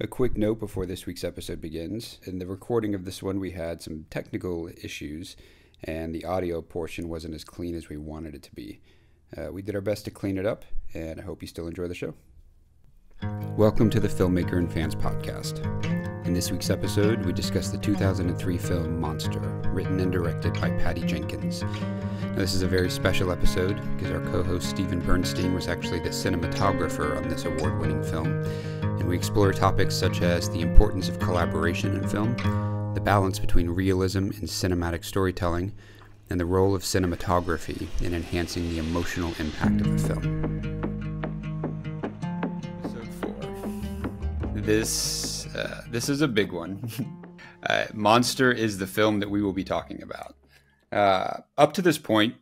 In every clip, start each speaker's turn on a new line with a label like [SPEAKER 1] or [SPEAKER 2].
[SPEAKER 1] A quick note before this week's episode begins. In the recording of this one, we had some technical issues, and the audio portion wasn't as clean as we wanted it to be. Uh, we did our best to clean it up, and I hope you still enjoy the show. Welcome to the Filmmaker and Fans Podcast. In this week's episode, we discuss the 2003 film Monster, written and directed by Patty Jenkins. Now, this is a very special episode because our co host Steven Bernstein was actually the cinematographer on this award winning film, and we explore topics such as the importance of collaboration in film, the balance between realism and cinematic storytelling, and the role of cinematography in enhancing the emotional impact of the film. This uh, this is a big one. uh, Monster is the film that we will be talking about. Uh, up to this point,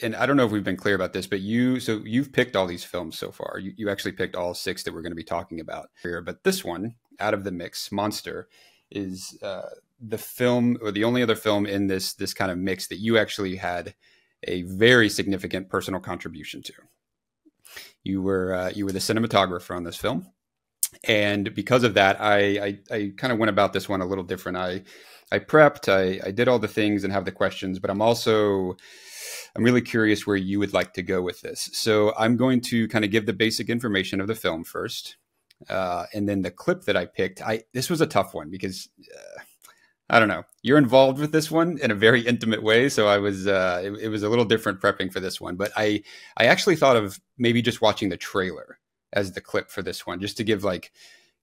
[SPEAKER 1] and I don't know if we've been clear about this, but you so you've picked all these films so far. You, you actually picked all six that we're going to be talking about here. But this one, out of the mix, Monster, is uh, the film or the only other film in this this kind of mix that you actually had a very significant personal contribution to. You were uh, you were the cinematographer on this film, and because of that, I I, I kind of went about this one a little different. I I prepped, I, I did all the things and have the questions, but I'm also I'm really curious where you would like to go with this. So I'm going to kind of give the basic information of the film first, uh, and then the clip that I picked. I this was a tough one because uh, I don't know. You're involved with this one in a very intimate way, so I was uh, it, it was a little different prepping for this one. But I I actually thought of maybe just watching the trailer as the clip for this one, just to give like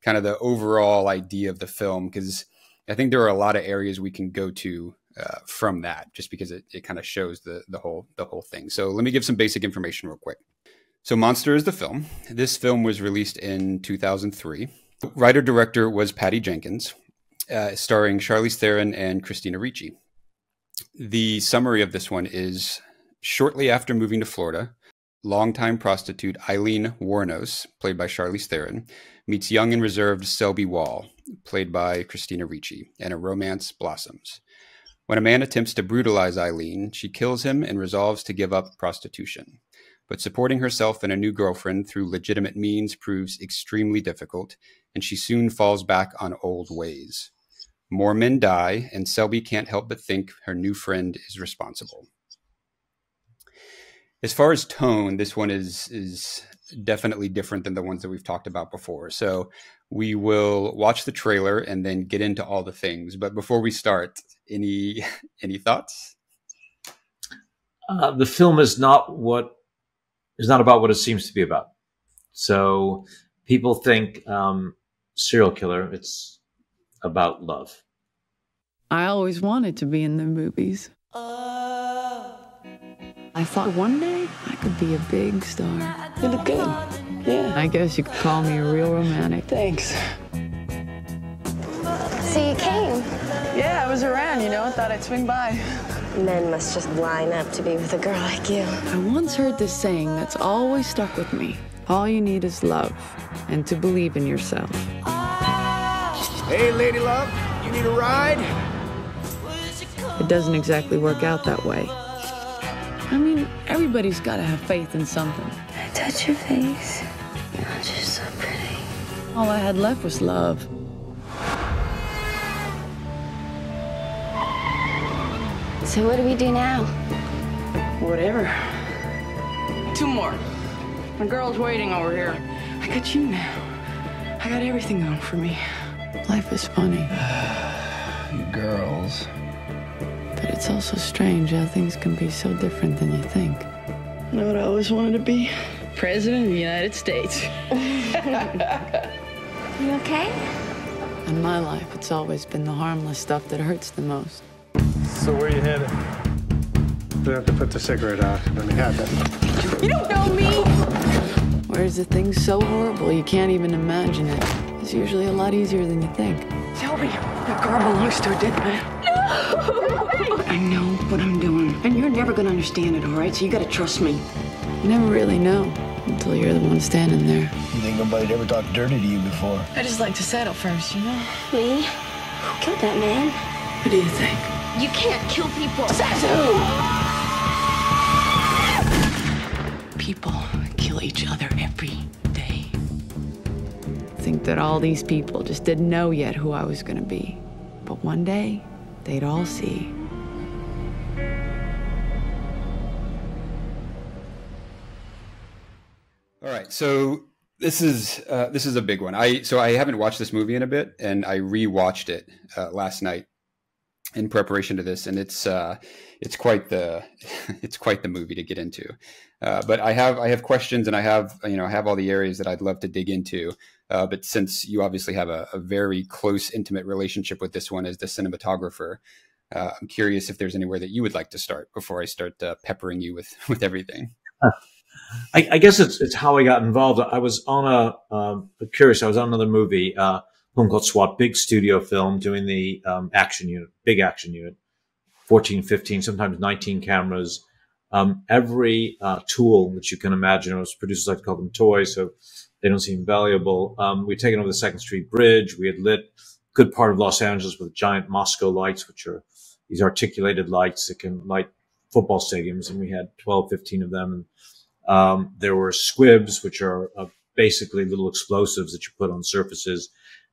[SPEAKER 1] kind of the overall idea of the film because I think there are a lot of areas we can go to uh, from that just because it, it kind of shows the the whole the whole thing. So let me give some basic information real quick. So Monster is the film. This film was released in 2003. Writer director was Patty Jenkins, uh, starring Charlize Theron and Christina Ricci. The summary of this one is shortly after moving to Florida, longtime prostitute Aileen Wuornos, played by Charlize Theron, meets young and reserved Selby Wall, played by Christina Ricci, and a romance blossoms. When a man attempts to brutalize Aileen, she kills him and resolves to give up prostitution. But supporting herself and a new girlfriend through legitimate means proves extremely difficult, and she soon falls back on old ways. More men die, and Selby can't help but think her new friend is responsible. As far as tone, this one is is definitely different than the ones that we've talked about before. So we will watch the trailer and then get into all the things. But before we start, any any thoughts?
[SPEAKER 2] Uh, the film is not what is not about what it seems to be about. So people think um, serial killer. It's about love.
[SPEAKER 3] I always wanted to be in the movies. I thought one day I could be a big star.
[SPEAKER 4] You look good. Yeah.
[SPEAKER 3] I guess you could call me a real romantic.
[SPEAKER 4] Thanks.
[SPEAKER 5] So you came.
[SPEAKER 4] Yeah, I was around, you know. I thought I'd swing by.
[SPEAKER 5] Men must just line up to be with a girl like you.
[SPEAKER 3] I once heard this saying that's always stuck with me. All you need is love and to believe in yourself.
[SPEAKER 6] Hey, lady love, you need a ride?
[SPEAKER 3] It doesn't exactly work out that way. I mean, everybody's got to have faith in something.
[SPEAKER 5] I touch your face. You're just so pretty.
[SPEAKER 3] All I had left was love.
[SPEAKER 5] So what do we do now?
[SPEAKER 4] Whatever. Two more. My girl's waiting over here. I got you now. I got everything going for me.
[SPEAKER 3] Life is funny,
[SPEAKER 6] You girls.
[SPEAKER 3] But it's also strange how things can be so different than you think.
[SPEAKER 4] You know what I always wanted to be? President of the United States.
[SPEAKER 5] You okay?
[SPEAKER 3] In my life, it's always been the harmless stuff that hurts the most.
[SPEAKER 7] So where are you headed? We have to put the cigarette out. Let me have it.
[SPEAKER 4] You don't know me!
[SPEAKER 3] Whereas the thing so horrible you can't even imagine it. It's usually a lot easier than you think.
[SPEAKER 4] Selby, the car belongs to a dead man. I know what I'm doing, and you're never gonna understand it, all right? So you gotta trust me.
[SPEAKER 3] You never really know until you're the one standing there.
[SPEAKER 6] You think nobody'd ever talked dirty to you before?
[SPEAKER 4] I just like to settle first, you know?
[SPEAKER 5] Me? Who killed that man?
[SPEAKER 3] What do you think?
[SPEAKER 5] You can't kill people.
[SPEAKER 4] People kill each other every day.
[SPEAKER 3] think that all these people just didn't know yet who I was going to be. But one day, they'd all see.
[SPEAKER 1] All right, so this is uh, this is a big one. I so I haven't watched this movie in a bit, and I rewatched it uh, last night in preparation to this, and it's uh, it's quite the it's quite the movie to get into. Uh, but I have I have questions, and I have you know I have all the areas that I'd love to dig into. Uh, but since you obviously have a, a, very close, intimate relationship with this one as the cinematographer, uh, I'm curious if there's anywhere that you would like to start before I start uh, peppering you with with everything.
[SPEAKER 2] I, I, guess it's it's how I got involved. I was on a um, curious. I was on another movie, uh, film called SWAT, big studio film, doing the um, action unit, big action unit, 14, 15, sometimes 19 cameras. Um, every uh, tool that you can imagine, was producers like to call them toys, so they don't seem valuable. Um, we'd taken over the Second Street Bridge. We had lit good part of Los Angeles with giant Musco lights, which are these articulated lights that can light football stadiums, and we had 12, 15 of them. Um, there were squibs, which are uh, basically little explosives that you put on surfaces,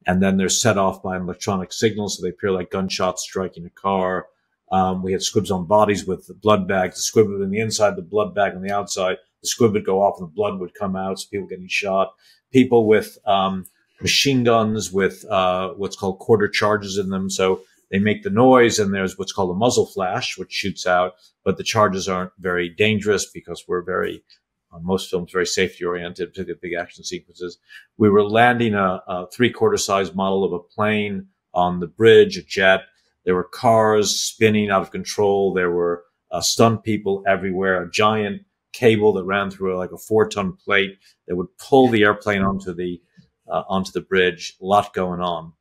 [SPEAKER 2] and then they're set off by an electronic signal, so they appear like gunshots striking a car. Um, we had squibs on bodies with blood bags. The squib on the inside, the blood bag on the outside. The squib would go off, and the blood would come out. So people getting shot. People with um, machine guns with uh, what's called quarter charges in them. So they make the noise, and there's what's called a muzzle flash, which shoots out. But the charges aren't very dangerous because we're very on most films very safety oriented, particularly big action sequences. We were landing a, a three quarter size model of a plane on the bridge, a jet. There were cars spinning out of control. There were uh, stunt people everywhere, a giant cable that ran through like a four ton plate that would pull the airplane onto the, uh, onto the bridge. A lot going on.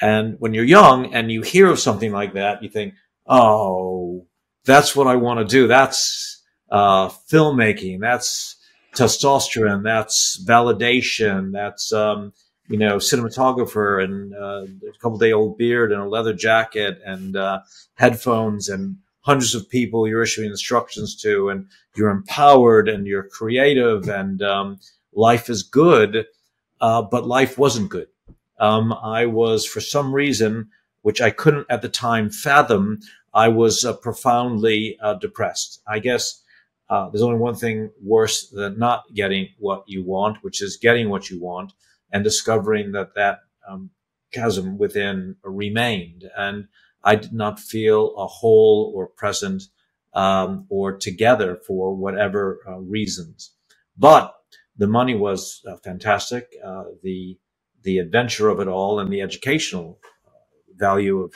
[SPEAKER 2] And when you're young and you hear of something like that, you think, Oh, that's what I want to do. That's, uh, filmmaking. That's testosterone. That's validation. That's, um, you know, cinematographer and uh, a couple day old beard and a leather jacket and uh, headphones and hundreds of people you're issuing instructions to and you're empowered and you're creative and um, life is good. Uh, but life wasn't good. Um, I was, for some reason, which I couldn't at the time fathom, I was uh, profoundly uh, depressed. I guess uh, there's only one thing worse than not getting what you want, which is getting what you want and discovering that that um, chasm within remained. And I did not feel a whole or present um, or together for whatever uh, reasons. But the money was uh, fantastic. Uh, the the adventure of it all and the educational uh, value of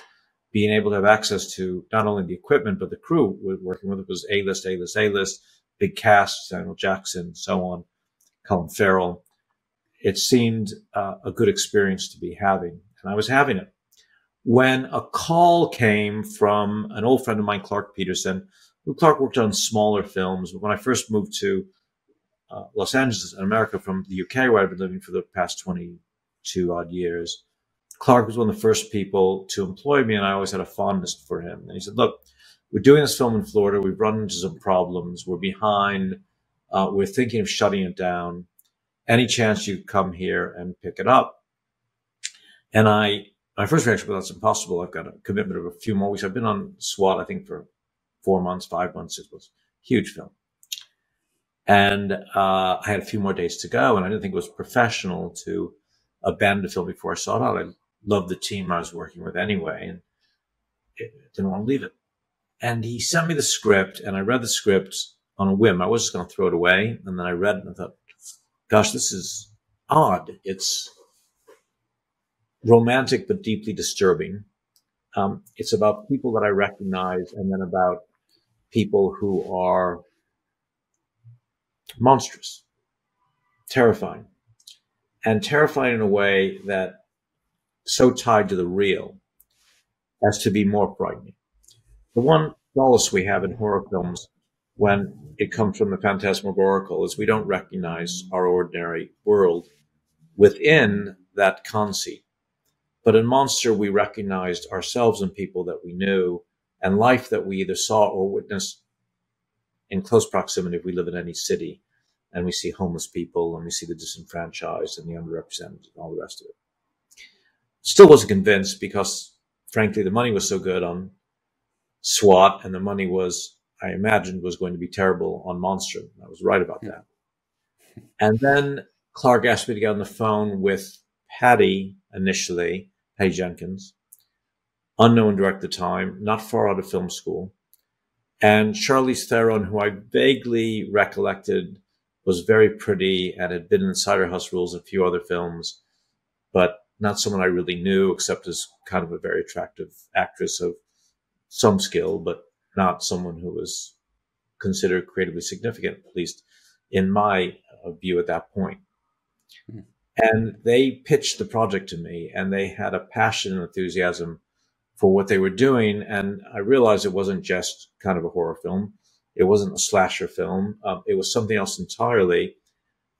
[SPEAKER 2] being able to have access to not only the equipment, but the crew working with. It was A list, A list, A list, big cast, Samuel Jackson, so on, Colin Farrell. It seemed uh, a good experience to be having, and I was having it. When a call came from an old friend of mine, Clark Peterson, who Clark worked on smaller films. When I first moved to uh, Los Angeles in America from the UK, where I've been living for the past 22 odd years, Clark was one of the first people to employ me, and I always had a fondness for him. And he said, "Look, we're doing this film in Florida. We've run into some problems. We're behind. Uh, we're thinking of shutting it down. Any chance you come here and pick it up?" And I, my first reaction was, "That's impossible. I've got a commitment of a few more weeks. I've been on SWAT, I think, for four months, five months. It was huge film." And uh, I had a few more days to go, and I didn't think it was professional to abandon the film before I saw it out. I loved the team I was working with anyway, and didn't want to leave it. And he sent me the script, and I read the script on a whim. I was just going to throw it away, and then I read it, and I thought, "Gosh, this is odd. It's romantic but deeply disturbing. Um, it's about people that I recognize, and then about people who are monstrous, terrifying, and terrifying in a way that so tied to the real as to be more frightening. The one solace we have in horror films when it comes from the phantasmagorical is we don't recognize our ordinary world within that conceit. But in Monster, we recognized ourselves and people that we knew and life that we either saw or witnessed in close proximity if we live in any city. and we see homeless people and we see the disenfranchised and the underrepresented and all the rest of it. Still wasn't convinced because frankly, the money was so good on SWAT and the money was, I imagined was going to be terrible on Monster. I was right about that. And then Clark asked me to get on the phone with Patty initially, Patty Jenkins, unknown director at the time, not far out of film school. And Charlize Theron, who I vaguely recollected was very pretty and had been in Cider House Rules and a few other films, but not someone I really knew except as kind of a very attractive actress of some skill, but not someone who was considered creatively significant, at least in my uh, view at that point. Mm-hmm. And they pitched the project to me and they had a passion and enthusiasm for what they were doing. And I realized it wasn't just kind of a horror film. It wasn't a slasher film. Um, it was something else entirely.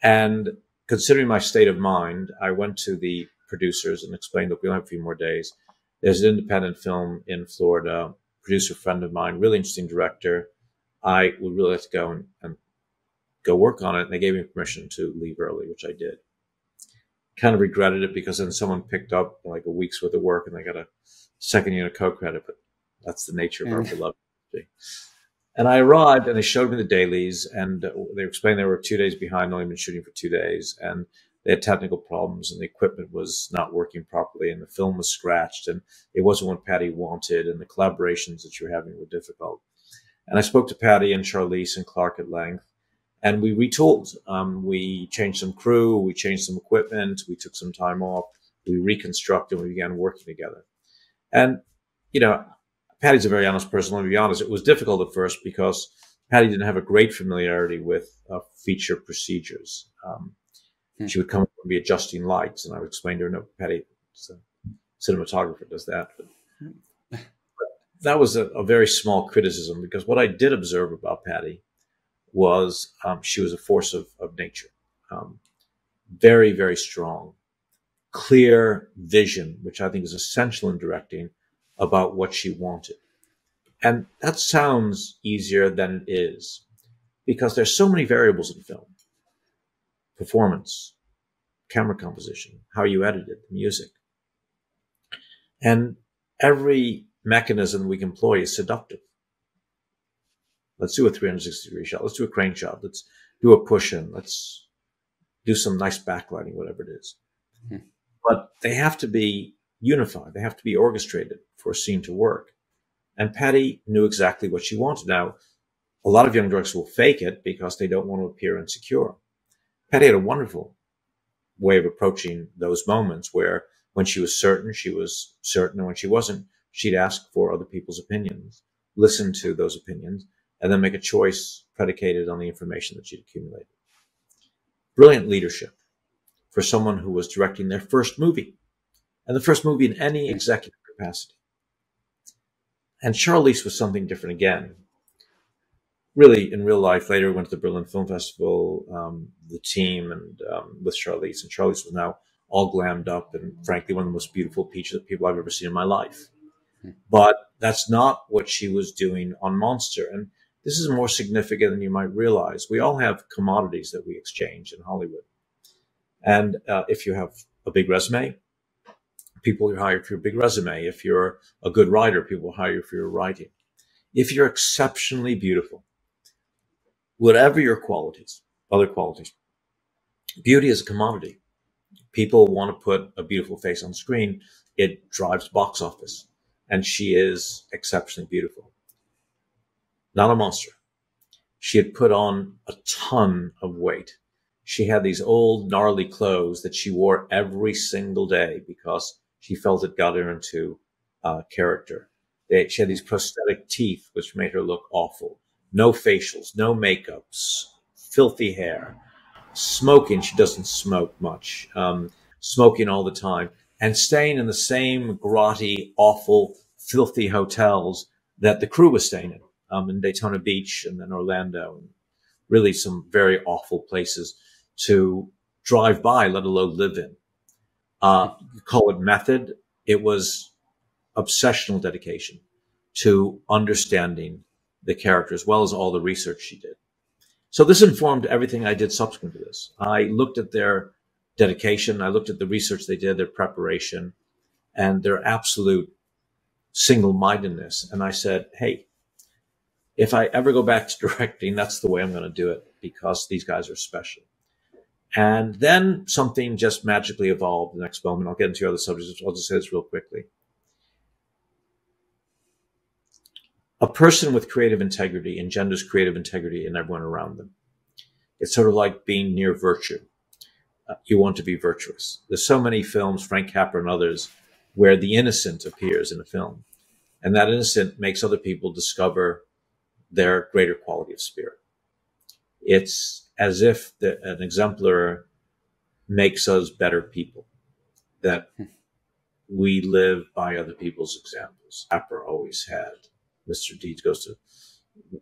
[SPEAKER 2] And considering my state of mind, I went to the producers and explained that we only have a few more days. There's an independent film in Florida, producer friend of mine, really interesting director. I would really like to go and, and go work on it. And they gave me permission to leave early, which I did. Kind of regretted it because then someone picked up like a week's worth of work and they got a second unit of co-credit, but that's the nature of our beloved and I arrived and they showed me the dailies and they explained they were two days behind, only been shooting for two days. And they had technical problems and the equipment was not working properly and the film was scratched and it wasn't what Patty wanted and the collaborations that you're having were difficult. And I spoke to Patty and Charlize and Clark at length and we retooled. Um, we changed some crew, we changed some equipment, we took some time off, we reconstructed, and we began working together. And, you know, Patty's a very honest person. Let me be honest. It was difficult at first because Patty didn't have a great familiarity with uh, feature procedures. Um, hmm. She would come and be adjusting lights, and I would explain to her, "No, Patty, a cinematographer does that." But, but that was a, a, very small criticism because what I did observe about Patty was um, she was a force of, of nature, um, very, very strong, clear vision, which I think is essential in directing about what she wanted. And that sounds easier than it is because there's so many variables in film. Performance, camera composition, how you edit it, the music. And every mechanism we employ is seductive. Let's do a 360 degree shot. Let's do a crane shot. Let's do a push in. Let's do some nice backlighting, whatever it is. Hmm. But they have to be unified. They have to be orchestrated for a scene to work. And Patty knew exactly what she wanted. Now, a lot of young directors will fake it because they don't want to appear insecure. Patty had a wonderful way of approaching those moments where when she was certain, she was certain. And when she wasn't, she'd ask for other people's opinions, listen to those opinions, and then make a choice predicated on the information that she'd accumulated. Brilliant leadership for someone who was directing their first movie and the first movie in any executive capacity. And Charlize was something different again. Really, in real life, later went to the Berlin Film Festival, um, the team, and um, with Charlize. And Charlize was now all glammed up and, frankly, one of the most beautiful people I've ever seen in my life. But that's not what she was doing on Monster. And this is more significant than you might realize. We all have commodities that we exchange in Hollywood. And uh, if you have a big resume, people will hire for your big resume. If you're a good writer, people will hire you for your writing. If you're exceptionally beautiful, whatever your qualities, other qualities, beauty is a commodity. People want to put a beautiful face on screen. It drives box office. And she is exceptionally beautiful. Not a monster. She had put on a ton of weight. She had these old gnarly clothes that she wore every single day because she felt it got her into uh, character. They, she had these prosthetic teeth, which made her look awful. No facials, no makeups, filthy hair, smoking. She doesn't smoke much. Um, smoking all the time and staying in the same grotty, awful, filthy hotels that the crew was staying in, um, in Daytona Beach and then Orlando, and really some very awful places to drive by, let alone live in uh, call it method. It was obsessional dedication to understanding the character as well as all the research she did. So this informed everything I did subsequent to this. I looked at their dedication. I looked at the research they did, their preparation, and their absolute single mindedness. And I said, Hey, if I ever go back to directing, that's the way I'm going to do it because these guys are special. And then something just magically evolved the next moment. I'll get into other subjects. I'll just say this real quickly. A person with creative integrity engenders creative integrity in everyone around them. It's sort of like being near virtue. Uh, you want to be virtuous. There's so many films, Frank Capra and others, where the innocent appears in a film. And that innocent makes other people discover their greater quality of spirit. It's as if the, an exemplar makes us better people, that we live by other people's examples. Capra always had. Mr. Deeds goes to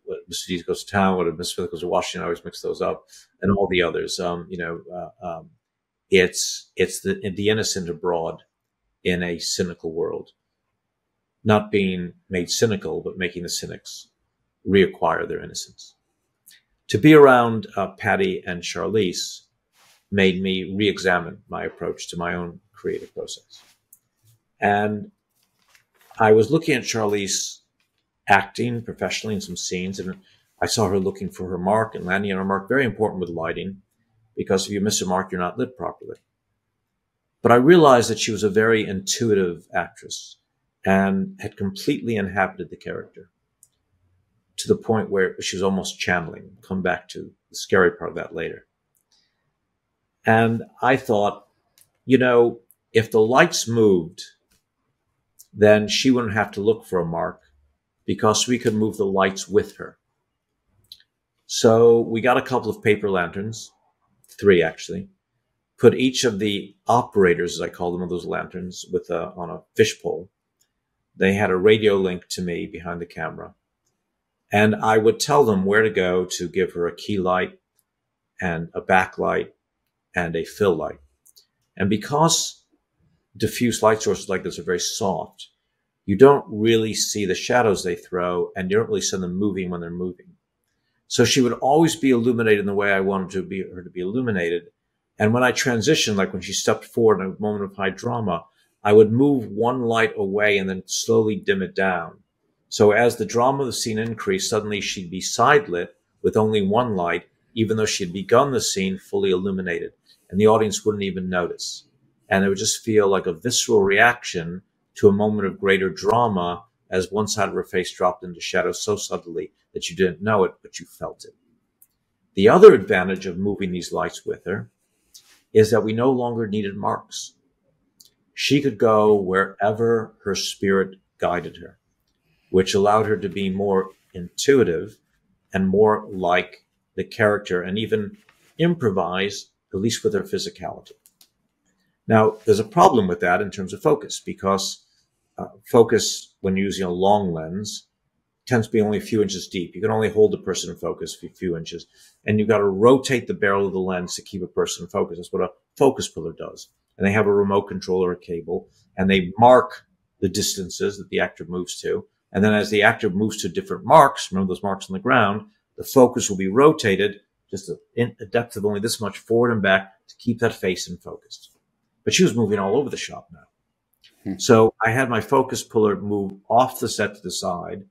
[SPEAKER 2] what Mr. Deeds goes to town, what Mr. Smith goes to Washington. I always mix those up, and all the others. Um, you know, uh, um, it's it's the the innocent abroad in a cynical world, not being made cynical, but making the cynics reacquire their innocence. To be around uh, Patty and Charlize made me re-examine my approach to my own creative process. And I was looking at Charlize acting professionally in some scenes, and I saw her looking for her mark and landing on her mark. Very important with lighting, because if you miss a mark, you're not lit properly. But I realized that she was a very intuitive actress and had completely inhabited the character to the point where she was almost channeling. Come back to the scary part of that later. And I thought, you know, if the lights moved, then she wouldn't have to look for a mark because we could move the lights with her. So we got a couple of paper lanterns, three actually, put each of the operators, as I call them, of those lanterns with a, on a fish pole. They had a radio link to me behind the camera. And I would tell them where to go to give her a key light and a backlight and a fill light. And because diffuse light sources like this are very soft, you don't really see the shadows they throw and you don't really see them moving when they're moving. So she would always be illuminated in the way I wanted to be her to be illuminated. And when I transitioned, like when she stepped forward in a moment of high drama, I would move one light away and then slowly dim it down. So as the drama of the scene increased, suddenly she'd be side lit with only one light, even though she had begun the scene fully illuminated and the audience wouldn't even notice. And it would just feel like a visceral reaction to a moment of greater drama as one side of her face dropped into shadow so subtly that you didn't know it, but you felt it. The other advantage of moving these lights with her is that we no longer needed marks. She could go wherever her spirit guided her, which allowed her to be more intuitive and more like the character and even improvise, at least with her physicality. Now, there's a problem with that in terms of focus because uh, focus, when using a long lens, tends to be only a few inches deep. You can only hold a person in focus for a few inches, and you've got to rotate the barrel of the lens to keep a person in focus. That's what a focus puller does. And they have a remote control or a cable, and they mark the distances that the actor moves to. And then as the actor moves to different marks, remember those marks on the ground, the focus will be rotated just a, a depth of only this much forward and back to keep that face in focus. But she was moving all over the shop now. Hmm. So I had my focus puller move off the set to the side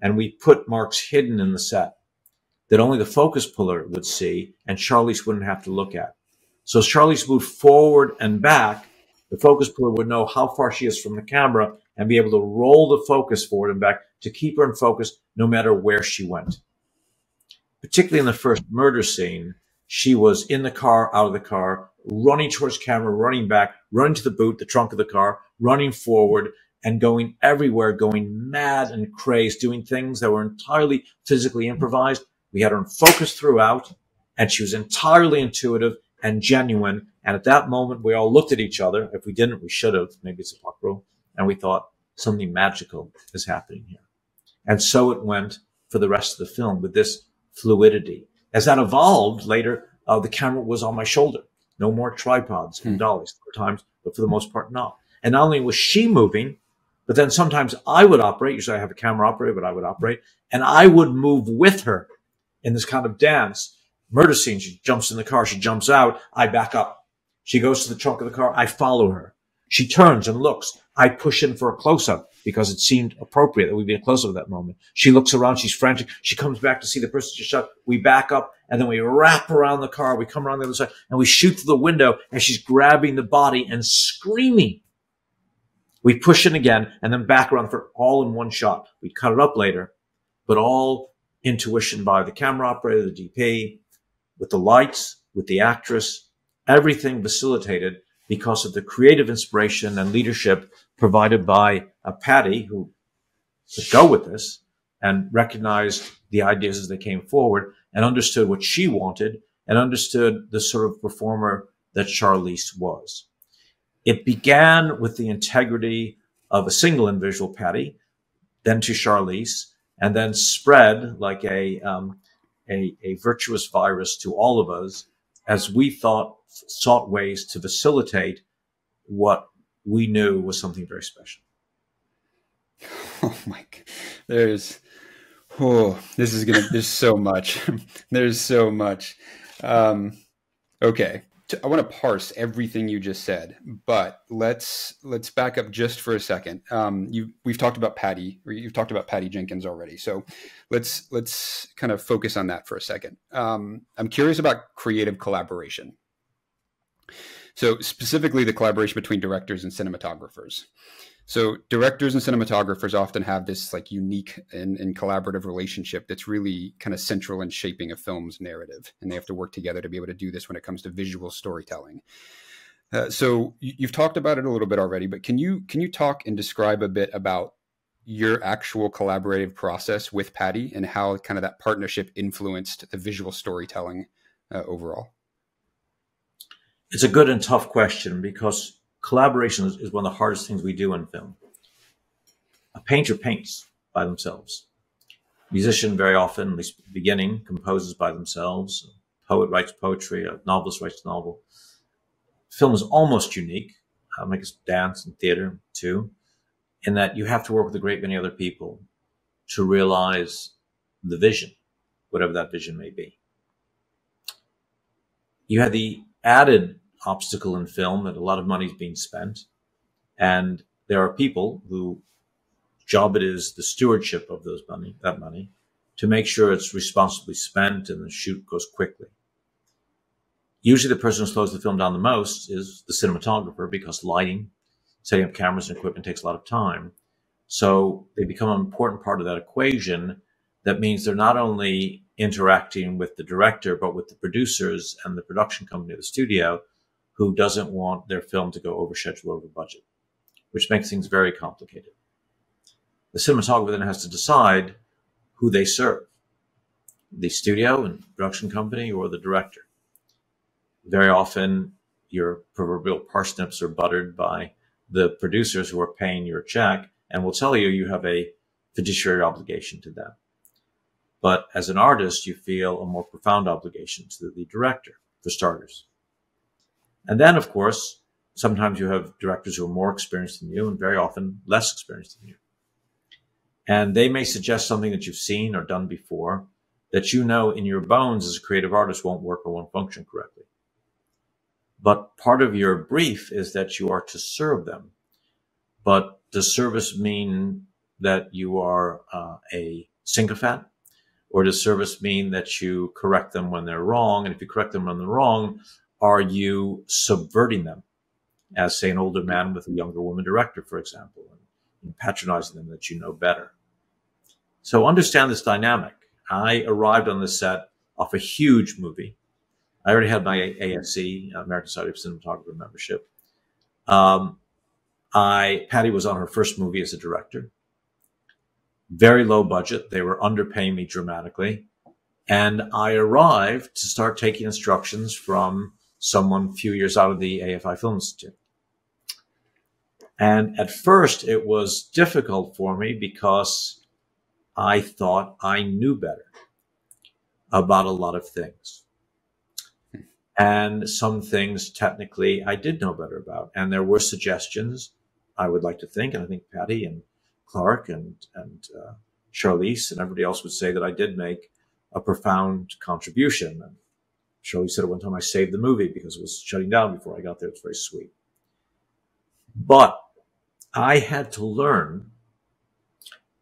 [SPEAKER 2] and we put marks hidden in the set that only the focus puller would see and Charlize wouldn't have to look at. So as Charlize moved forward and back, the focus puller would know how far she is from the camera and be able to roll the focus forward and back to keep her in focus no matter where she went. Particularly in the first murder scene, she was in the car, out of the car, running towards camera, running back, running to the boot, the trunk of the car, running forward and going everywhere, going mad and crazed, doing things that were entirely physically improvised. We had her in focus throughout and she was entirely intuitive and genuine. And at that moment, we all looked at each other. If we didn't, we should have. Maybe it's a puck rule. And we thought something magical is happening here. And so it went for the rest of the film with this fluidity. As that evolved later, uh, the camera was on my shoulder. No more tripods and hmm. dollies times, but for the most part, not. And not only was she moving, but then sometimes I would operate. Usually I have a camera operator, but I would operate and I would move with her in this kind of dance. murder scene. She jumps in the car. She jumps out. I back up. She goes to the trunk of the car. I follow her. She turns and looks. I push in for a close up because it seemed appropriate that we be a close up at that moment. She looks around. She's frantic. She comes back to see the person just shot. We back up and then we wrap around the car. We come around the other side and we shoot through the window and she's grabbing the body and screaming. We push in again and then back around for all in one shot. We cut it up later, but all intuition by the camera operator, the DP, with the lights, with the actress, everything facilitated because of the creative inspiration and leadership provided by a Patty who could go with this and recognized the ideas as they came forward and understood what she wanted and understood the sort of performer that Charlize was. It began with the integrity of a single individual Patty, then to Charlize, and then spread like a, um, a, a virtuous virus to all of us as we thought sought ways to facilitate what we knew was something very special.
[SPEAKER 1] Oh my, there's, oh, this is gonna. There's so much. there's so much. Um, okay, I want to parse everything you just said, but let's let's back up just for a second. Um, you we've talked about Patty, or you've talked about Patty Jenkins already, so let's let's kind of focus on that for a second. Um, I'm curious about creative collaboration. So specifically, the collaboration between directors and cinematographers. So directors and cinematographers often have this like unique and, and, collaborative relationship that's really kind of central in shaping a film's narrative, and they have to work together to be able to do this when it comes to visual storytelling. Uh, so you've talked about it a little bit already, but can you can you talk and describe a bit about your actual collaborative process with Patty and how kind of that partnership influenced the visual storytelling uh, overall?
[SPEAKER 2] It's a good and tough question because collaboration is, is one of the hardest things we do in film. A painter paints by themselves. Musician very often, at least beginning, composes by themselves. A poet writes poetry. A novelist writes a novel. Film is almost unique. Uh, make us dance and theater too, in that you have to work with a great many other people to realize the vision, whatever that vision may be. You have the added obstacle in film that a lot of money is being spent. And there are people who job it is the stewardship of those money, that money, to make sure it's responsibly spent and the shoot goes quickly. Usually the person who slows the film down the most is the cinematographer because lighting, setting up cameras and equipment takes a lot of time. So they become an important part of that equation. That means they're not only interacting with the director, but with the producers and the production company of the studio who doesn't want their film to go over schedule, over budget, which makes things very complicated. The cinematographer then has to decide who they serve, the studio and production company or the director. Very often your proverbial parsnips are buttered by the producers who are paying your check and will tell you you have a fiduciary obligation to them. But as an artist, you feel a more profound obligation to the director, for starters. And then, of course, sometimes you have directors who are more experienced than you and very often less experienced than you. And they may suggest something that you've seen or done before that you know in your bones as a creative artist won't work or won't function correctly. But part of your brief is that you are to serve them. But does service mean that you are uh, a sycophant? Or does service mean that you correct them when they're wrong? And if you correct them when they're wrong, are you subverting them as, say, an older man with a younger woman director, for example, and patronizing them that you know better? So understand this dynamic. I arrived on the set off a huge movie. I already had my ASC, American Society of Cinematographer membership. Um, I, Patty was on her first movie as a director. Very low budget. They were underpaying me dramatically. And I arrived to start taking instructions from someone few years out of the AFI Film Institute. And at first it was difficult for me because I thought I knew better about a lot of things. And some things technically I did know better about. And there were suggestions I would like to think, and I think Patty and Clark and, and uh, Charlize and everybody else would say that I did make a profound contribution. Charlie said at one time, I saved the movie because it was shutting down before I got there. It's very sweet. But I had to learn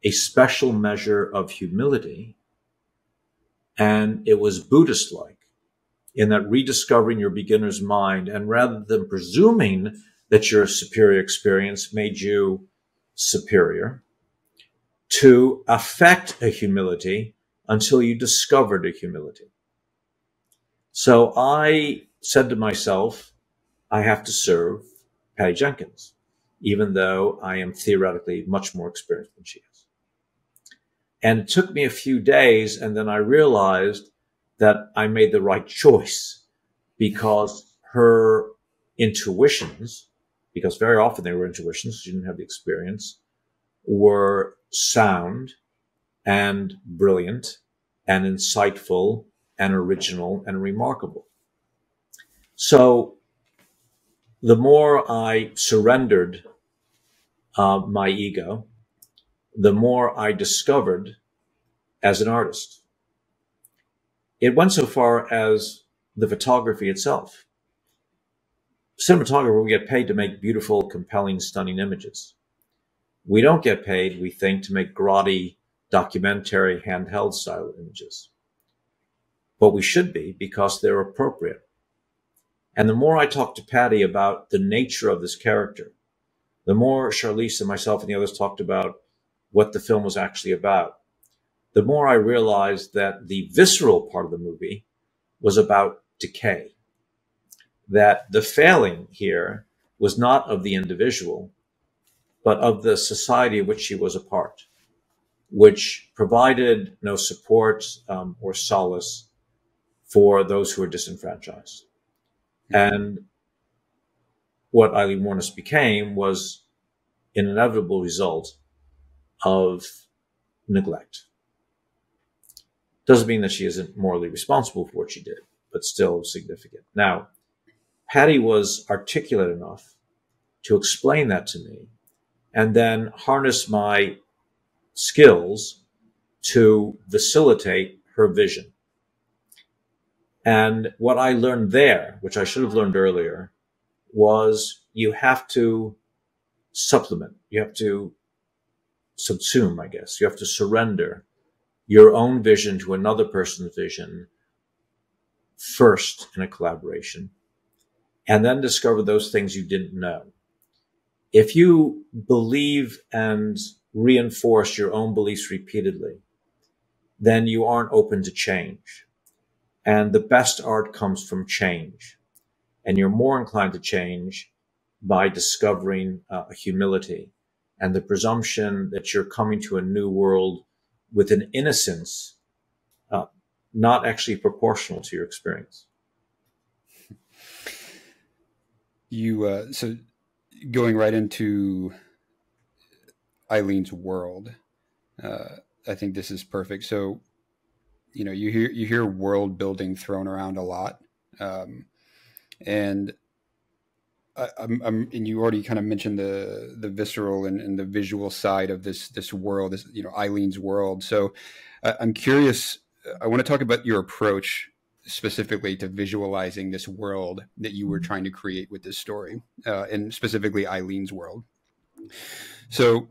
[SPEAKER 2] a special measure of humility. And it was Buddhist like in that rediscovering your beginner's mind. And rather than presuming that your superior experience made you superior, to affect a humility until you discovered a humility. So I said to myself, I have to serve Patty Jenkins, even though I am theoretically much more experienced than she is. And it took me a few days, and then I realized that I made the right choice because her intuitions, because very often they were intuitions, she didn't have the experience, were sound and brilliant and insightful and original and remarkable. So the more I surrendered uh, my ego, the more I discovered as an artist. It went so far as the photography itself. Cinematographer, we get paid to make beautiful, compelling, stunning images. We don't get paid, we think, to make grotty, documentary, handheld style images. But we should be because they're appropriate. And the more I talked to Patty about the nature of this character, the more Charlize and myself and the others talked about what the film was actually about, the more I realized that the visceral part of the movie was about decay. That the failing here was not of the individual, but of the society of which she was a part, which provided no support um, or solace for those who were disenfranchised. Hmm. And what Aileen Wuornos became was an inevitable result of neglect. Doesn't mean that she isn't morally responsible for what she did, but still significant. Now, Patty was articulate enough to explain that to me and then harness my skills to facilitate her vision. And what I learned there, which I should have learned earlier, was you have to supplement, you have to subsume, I guess, you have to surrender your own vision to another person's vision first in a collaboration and then discover those things you didn't know. If you believe and reinforce your own beliefs repeatedly, then you aren't open to change. And the best art comes from change. And you're more inclined to change by discovering uh, humility and the presumption that you're coming to a new world with an innocence uh, not actually proportional to your experience.
[SPEAKER 1] You uh, so going right into Aileen's world, uh, I think this is perfect. So, you know, you hear you hear world building thrown around a lot, um, and I, am and you already kind of mentioned the the visceral and, and, the visual side of this this world, this you know Aileen's world. So, uh, I'm curious. I want to talk about your approach specifically to visualizing this world that you were mm-hmm. trying to create with this story, uh, and specifically Aileen's world. So,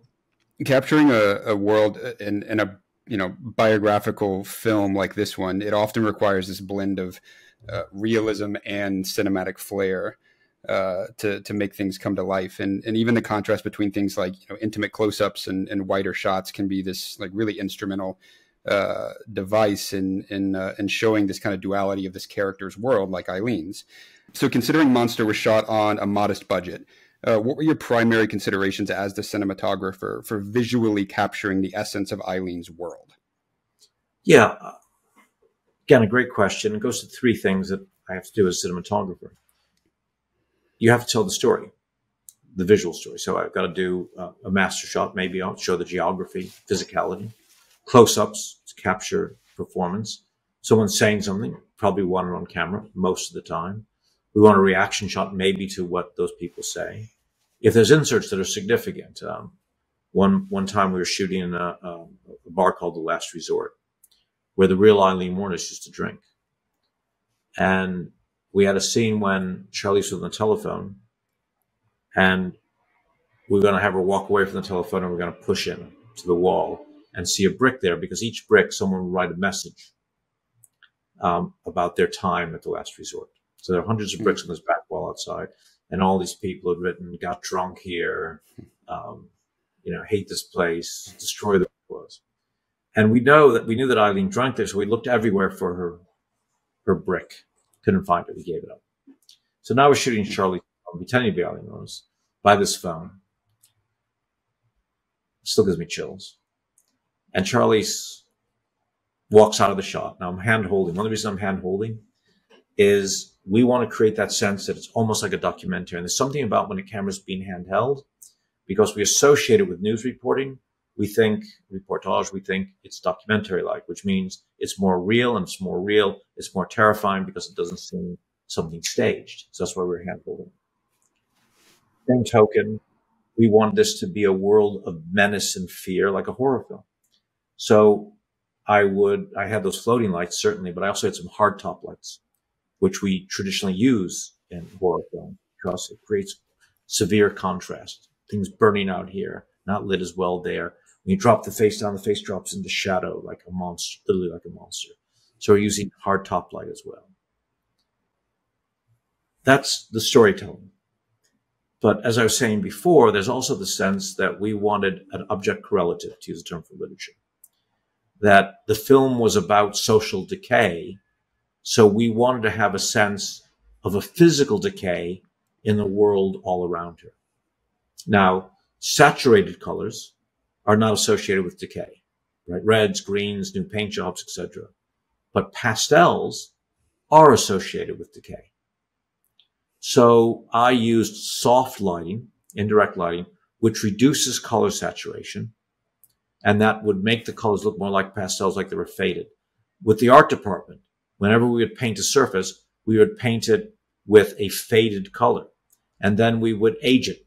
[SPEAKER 1] capturing a, a world in, in a you know biographical film like this one, it often requires this blend of uh, realism and cinematic flair uh, to to make things come to life, and and even the contrast between things like you know intimate close ups and, and wider shots can be this like really instrumental uh, device in in uh, in showing this kind of duality of this character's world, like Aileen's. So, considering Monster was shot on a modest budget, uh, what were your primary considerations as the cinematographer for visually capturing the essence of Aileen's world?
[SPEAKER 2] Yeah, again, a great question. It goes to three things that I have to do as a cinematographer. You have to tell the story, the visual story. So I've got to do uh, a master shot. Maybe I'll show the geography, physicality close-ups to capture performance. Someone's saying something, probably one on camera most of the time. We want a reaction shot maybe to what those people say. If there's inserts that are significant, um, one one time we were shooting in a, a, bar called the Last Resort, where the real Aileen Wuornos used to drink. and we had a scene when Charlize was on the telephone, and we are going to have her walk away from the telephone, and we're going to push in to the wall and see a brick there because each brick someone would write a message um, about their time at the last resort. So there are hundreds of bricks on this back wall outside, and all these people had written, "Got drunk here," um, you know, "Hate this place," "Destroy the place And we know that we knew that Aileen drank there, so we looked everywhere for her her brick. Couldn't find it. We gave it up. So now we're shooting Charlie, pretending to be Aileen Wuornos, by this phone. Still gives me chills. And Charlize walks out of the shot. Now I'm hand holding. One of the reasons I'm hand holding is we want to create that sense that it's almost like a documentary. And there's something about when a camera's being handheld, because we associate it with news reporting, we think reportage, we think it's documentary like, which means it's more real and it's more real. It's more terrifying because it doesn't seem something staged. So that's why we're handholding. Same token, we want this to be a world of menace and fear, like a horror film. So I would, I had those floating lights certainly, but I also had some hard top lights, which we traditionally use in horror film because it creates severe contrast. Things burning out here, not lit as well there. When you drop the face down, the face drops into shadow like a monster, literally like a monster. So we're using hard top light as well. That's the storytelling. But as I was saying before, there's also the sense that we wanted an objective correlative, to use a term for literature, that the film was about social decay. So we wanted to have a sense of a physical decay in the world all around her. Now, saturated colors are not associated with decay, right? Reds, greens, new paint jobs, etc. But pastels are associated with decay. So I used soft lighting, indirect lighting, which reduces color saturation. And that would make the colors look more like pastels, like they were faded. With the art department, whenever we would paint a surface, we would paint it with a faded color. And then we would age it.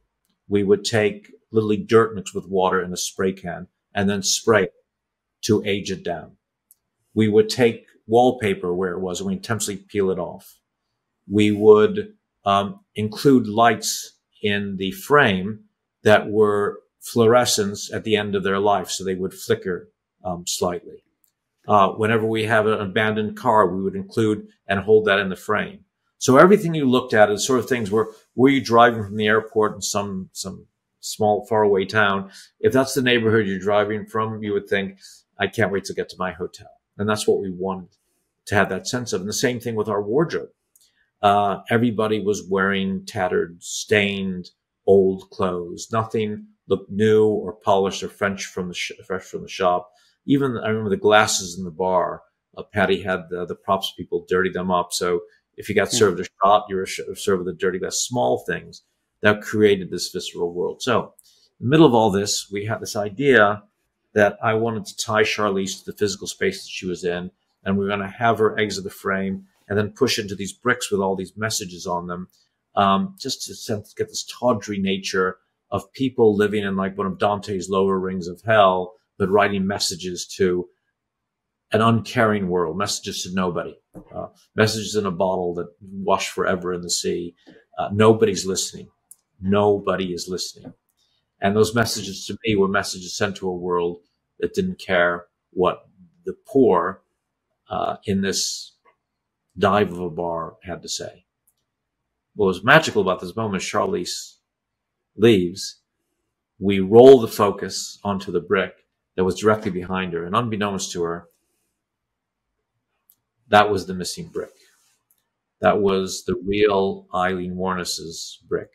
[SPEAKER 2] We would take literally dirt mixed with water in a spray can and then spray it to age it down. We would take wallpaper where it was and we intentionally peel it off. We would um, include lights in the frame that were fluorescents at the end of their life, so they would flicker um, slightly. Uh, whenever we have an abandoned car, we would include and hold that in the frame. So everything you looked at is sort of things where were you driving from the airport in some some small faraway town? If that's the neighborhood you're driving from, you would think, I can't wait to get to my hotel. And that's what we wanted to have that sense of. And the same thing with our wardrobe. Uh, everybody was wearing tattered, stained, old clothes. Nothing looked new or polished or French from the sh- fresh from the shop. Even I remember the glasses in the bar. Uh, Patty had the, the props people dirty them up. So if you got hmm. served a shot, you were served with a dirty glass. Small things that created this visceral world. So, in the middle of all this, we had this idea that I wanted to tie Charlize to the physical space that she was in, and we are going to have her exit the frame and then push into these bricks with all these messages on them, um, just to get this tawdry nature of people living in like one of Dante's lower rings of hell, but writing messages to an uncaring world, messages to nobody, uh, messages in a bottle that wash forever in the sea. Uh, nobody's listening. Nobody is listening. And those messages to me were messages sent to a world that didn't care what the poor uh, in this dive of a bar had to say. What was magical about this moment, Charlize leaves. We roll the focus onto the brick that was directly behind her, and unbeknownst to her, that was the missing brick. That was the real Aileen Wuornos's brick.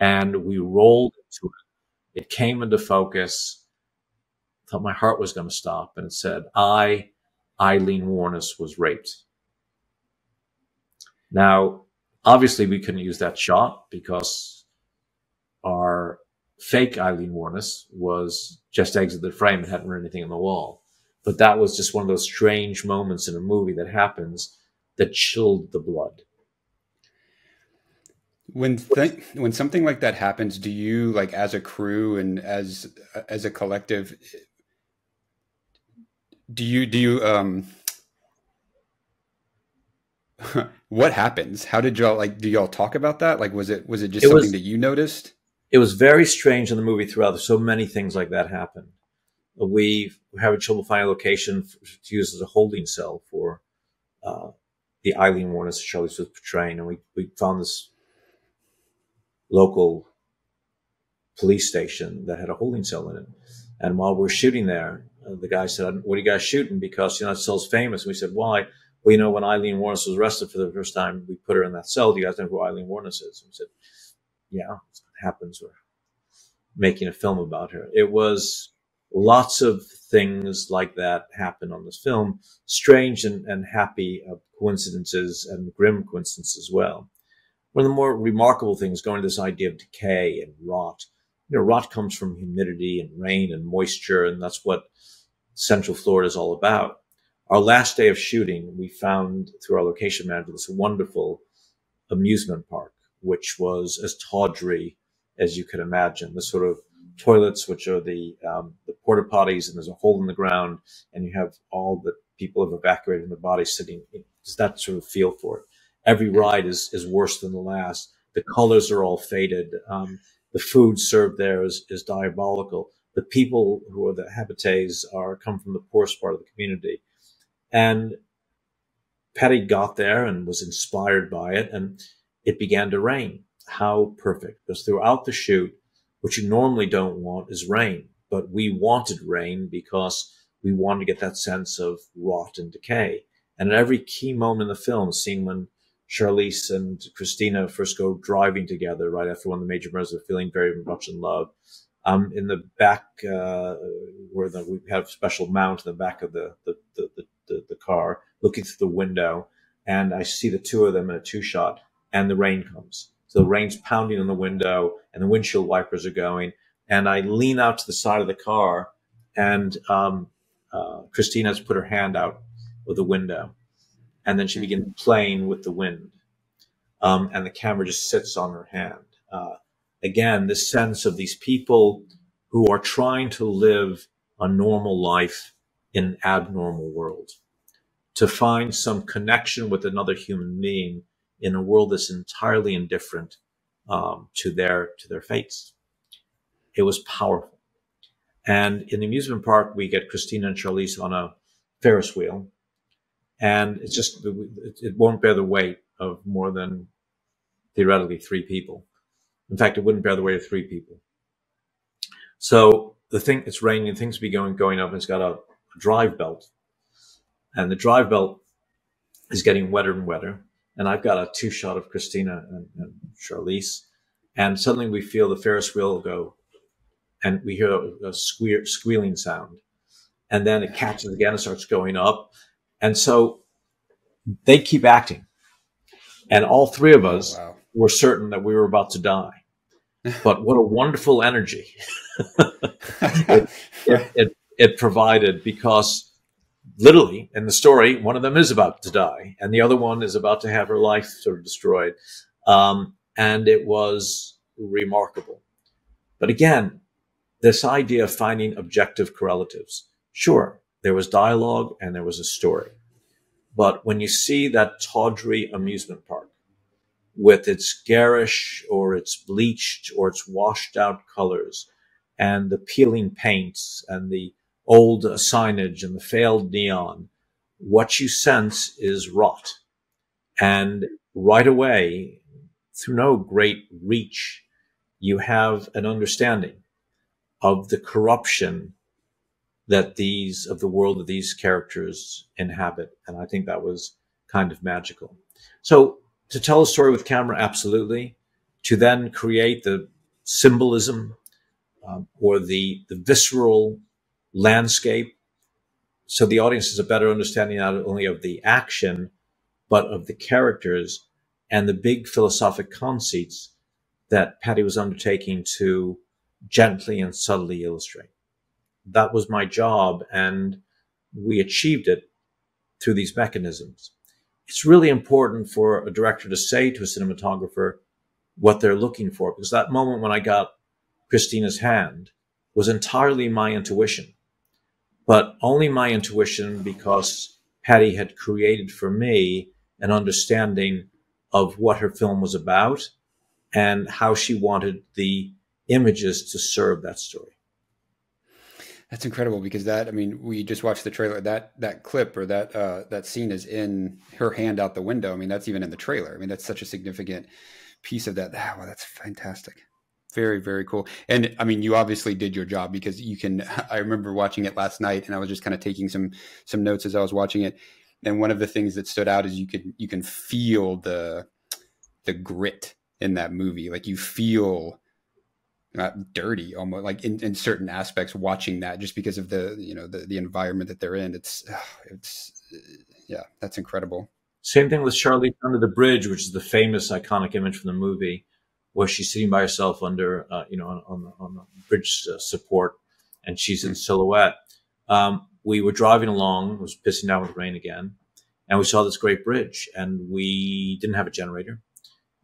[SPEAKER 2] And we rolled into it. It came into focus. I thought my heart was going to stop, and it said, I, Aileen Wuornos, was raped. Now, obviously, we couldn't use that shot because our fake Aileen Wuornos was just exited the frame and hadn't written anything on the wall. But that was just one of those strange moments in a movie that happens that chilled the blood.
[SPEAKER 1] When th- when something like that happens, do you like as a crew and as as a collective do you do you um what happens? How did y'all like? Do y'all talk about that? Like, was it was it just
[SPEAKER 2] It
[SPEAKER 1] something
[SPEAKER 2] was-
[SPEAKER 1] that you noticed?
[SPEAKER 2] It was very strange in the movie throughout. So many things like that happened. We were having trouble finding a location to use as a holding cell for uh, the Aileen Wuornos that Charlize was portraying, and we, we found this local police station that had a holding cell in it. And while we were shooting there, uh, the guy said, "What are you guys shooting?" Because you know that cell's famous. And we said, "Why?" Well, you know, when Aileen Wuornos was arrested for the first time, we put her in that cell. Do you guys know who Aileen Wuornos is? And we said, "Yeah, happens. We're making a film about her." It was lots of things like that happen on this film, strange and, and happy uh, coincidences and grim coincidences as well. One of the more remarkable things going to this idea of decay and rot. You know, rot comes from humidity and rain and moisture, and that's what Central Florida is all about. Our last day of shooting, we found through our location manager this wonderful amusement park, which was as tawdry as you could imagine. The sort of toilets, which are the um, the porta potties, and there's a hole in the ground, and you have all the people have evacuated and the bodies sitting. It's that sort of feel for it. Every ride is is worse than the last. The colors are all faded. Um, the food served there is, is diabolical. The people who are the habitates are come from the poorest part of the community. And Patty got there and was inspired by it, and it began to rain. How perfect! Because throughout the shoot, what you normally don't want is rain, but we wanted rain because we wanted to get that sense of rot and decay. And at every key moment in the film, seeing when Charlize and Christina first go driving together right after one of the major murders, feeling very much in love. Um, in the back, uh, where the, we have a special mount in the back of the, the, the, the, the car, looking through the window, and I see the two of them in a two shot, and the rain comes. So the rain's pounding on the window, and the windshield wipers are going, and I lean out to the side of the car, and um, uh, Christina's put her hand out of the window, and then she begins playing with the wind, um, and the camera just sits on her hand. Uh, again, this sense of these people who are trying to live a normal life in an abnormal world, to find some connection with another human being in a world that's entirely indifferent um, to their to their fates. It was powerful. And in the amusement park, we get Christina and Charlize on a Ferris wheel, and it's just it won't bear the weight of more than theoretically three people. In fact, it wouldn't bear the weight of three people. So the thing, it's raining, things be going going up, and it's got a, a drive belt, and the drive belt is getting wetter and wetter. And I've got a two shot of Christina and, and Charlize, and suddenly we feel the Ferris wheel go, and we hear a, a squeal, squealing sound, and then it catches again and starts going up, and so they keep acting, and all three of us oh,
[SPEAKER 1] Wow.
[SPEAKER 2] were certain that we were about to die. But what a wonderful energy it, it, it provided because literally in the story, one of them is about to die and the other one is about to have her life sort of destroyed. Um, and it was remarkable. But again, this idea of finding objective correlatives. Sure, there was dialogue and there was a story. But when you see that tawdry amusement park with its garish or its bleached or its washed out colors and the peeling paints and the old signage and the failed neon, what you sense is rot. And right away, through no great reach, you have an understanding of the corruption that these of the world that these characters inhabit. And I think that was kind of magical. So to tell a story with camera, absolutely. To then create the symbolism um, or the, the visceral landscape so the audience has a better understanding not only of the action, but of the characters and the big philosophic conceits that Patty was undertaking to gently and subtly illustrate. That was my job, and we achieved it through these mechanisms. It's really important for a director to say to a cinematographer what they're looking for, because that moment when I got Christina's hand was entirely my intuition, but only my intuition because Patty had created for me an understanding of what her film was about and how she wanted the images to serve that story.
[SPEAKER 1] That's incredible because that I mean we just watched the trailer that that clip or that uh, that scene is in her hand out the window. I mean that's even in the trailer. I mean that's such a significant piece of that. Wow, that's fantastic. Very very cool. And I mean you obviously did your job because you can. I remember watching it last night and I was just kind of taking some some notes as I was watching it. And one of the things that stood out is you can you can feel the the grit in that movie. Like you feel not dirty almost like in, in certain aspects watching that just because of the you know the, the environment that they're in it's it's yeah that's incredible
[SPEAKER 2] same thing with charlie under the bridge which is the famous iconic image from the movie where she's sitting by herself under uh, you know on, on, the, on the bridge uh, support and she's in mm-hmm. silhouette um, we were driving along it was pissing down with rain again and we saw this great bridge and we didn't have a generator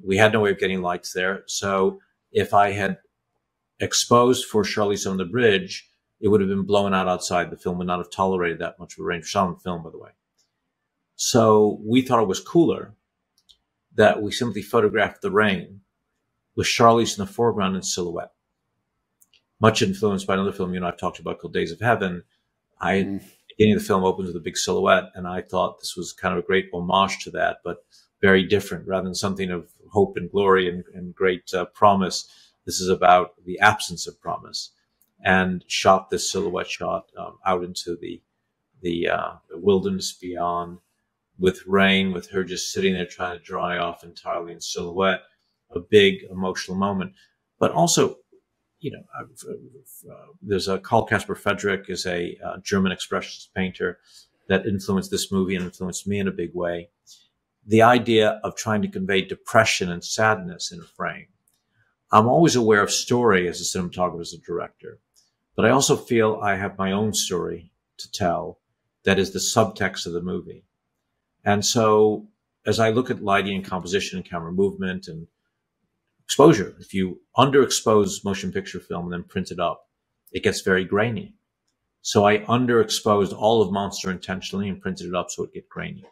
[SPEAKER 2] we had no way of getting lights there so if i had exposed for Charlize on the bridge, it would have been blown out outside. The film would not have tolerated that much of a rain. On film, by the way. So we thought it was cooler that we simply photographed the rain with Charlize in the foreground in silhouette. Much influenced by another film you know I've talked about called Days of Heaven. I mm. beginning of the film opens with a big silhouette, and I thought this was kind of a great homage to that, but very different rather than something of hope and glory and, and great uh, promise this is about the absence of promise, and shot this silhouette shot um, out into the the, uh, the wilderness beyond, with rain, with her just sitting there trying to dry off entirely in silhouette. A big emotional moment, but also you know, uh, there's a Karl Caspar Friedrich is a uh, German expressionist painter that influenced this movie and influenced me in a big way. The idea of trying to convey depression and sadness in a frame I'm always aware of story as a cinematographer, as a director, but I also feel I have my own story to tell that is the subtext of the movie. And so as I look at lighting and composition and camera movement and exposure, if you underexpose motion picture film and then print it up, it gets very grainy. So I underexposed all of Monster intentionally and printed it up so it get grainy.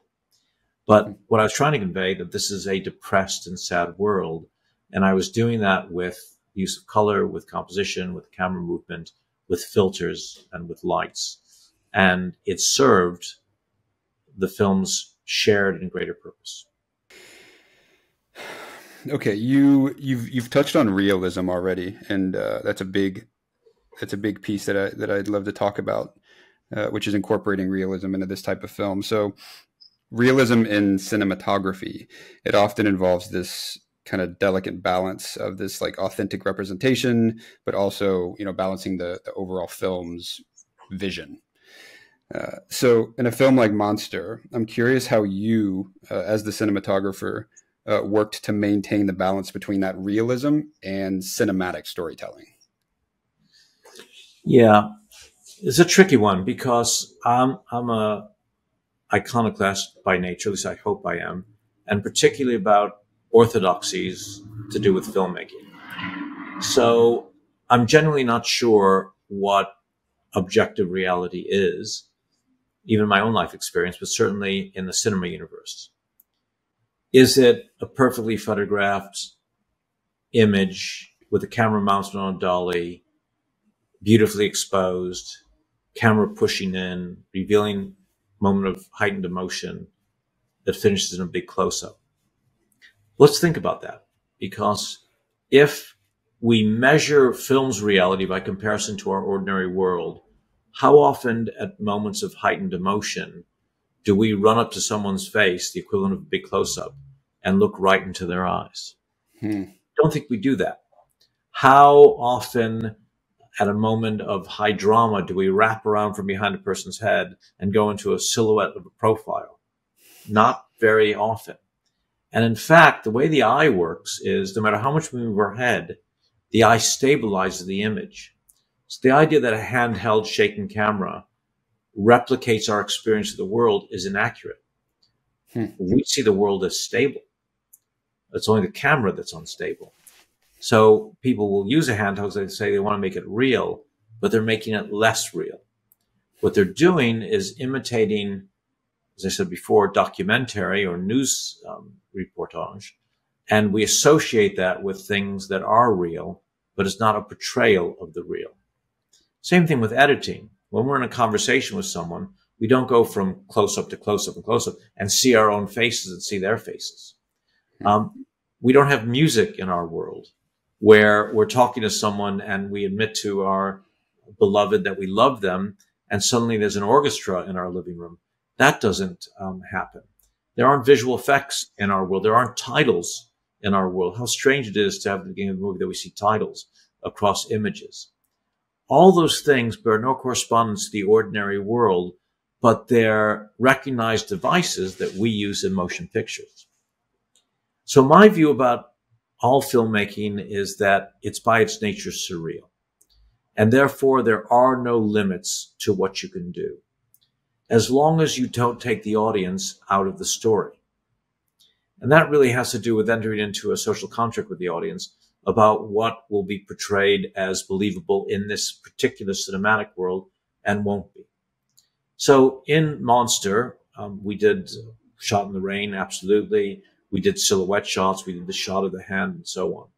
[SPEAKER 2] But what I was trying to convey that this is a depressed and sad world and I was doing that with use of color, with composition, with camera movement, with filters, and with lights. And it served the film's shared and greater purpose.
[SPEAKER 1] Okay, you you've you've touched on realism already, and uh, that's a big that's a big piece that I that I'd love to talk about, uh, which is incorporating realism into this type of film. So, realism in cinematography it often involves this kind of delicate balance of this like authentic representation, but also you know balancing the, the overall film's vision. Uh, so, in a film like Monster, I'm curious how you, uh, as the cinematographer, uh, worked to maintain the balance between that realism and cinematic storytelling.
[SPEAKER 2] Yeah, it's a tricky one because I'm I'm a iconoclast by nature, at least I hope I am, and particularly about orthodoxies to do with filmmaking. So I'm generally not sure what objective reality is, even in my own life experience, but certainly in the cinema universe. Is it a perfectly photographed image with a camera mounted on a dolly, beautifully exposed, camera pushing in, revealing moment of heightened emotion that finishes in a big close up? Let's think about that because if we measure film's reality by comparison to our ordinary world, how often at moments of heightened emotion do we run up to someone's face, the equivalent of a big close up, and look right into their eyes? Hmm. Don't think we do that. How often at a moment of high drama do we wrap around from behind a person's head and go into a silhouette of a profile? Not very often. And in fact, the way the eye works is no matter how much we move our head, the eye stabilizes the image. So the idea that a handheld shaking camera replicates our experience of the world is inaccurate. Hmm. We see the world as stable. It's only the camera that's unstable. So people will use a handheld. They say they want to make it real, but they're making it less real. What they're doing is imitating as I said before, documentary or news um, reportage, and we associate that with things that are real, but it's not a portrayal of the real. Same thing with editing. When we're in a conversation with someone, we don't go from close up to close up and close up and see our own faces and see their faces. Um, we don't have music in our world where we're talking to someone and we admit to our beloved that we love them and suddenly there's an orchestra in our living room. That doesn't um, happen. There aren't visual effects in our world. There aren't titles in our world. How strange it is to have the beginning of the movie that we see titles across images. All those things bear no correspondence to the ordinary world, but they're recognized devices that we use in motion pictures. So my view about all filmmaking is that it's by its nature surreal. And therefore there are no limits to what you can do. As long as you don't take the audience out of the story. And that really has to do with entering into a social contract with the audience about what will be portrayed as believable in this particular cinematic world and won't be. So in Monster, um, we did shot in the rain, absolutely. We did silhouette shots. We did the shot of the hand and so on.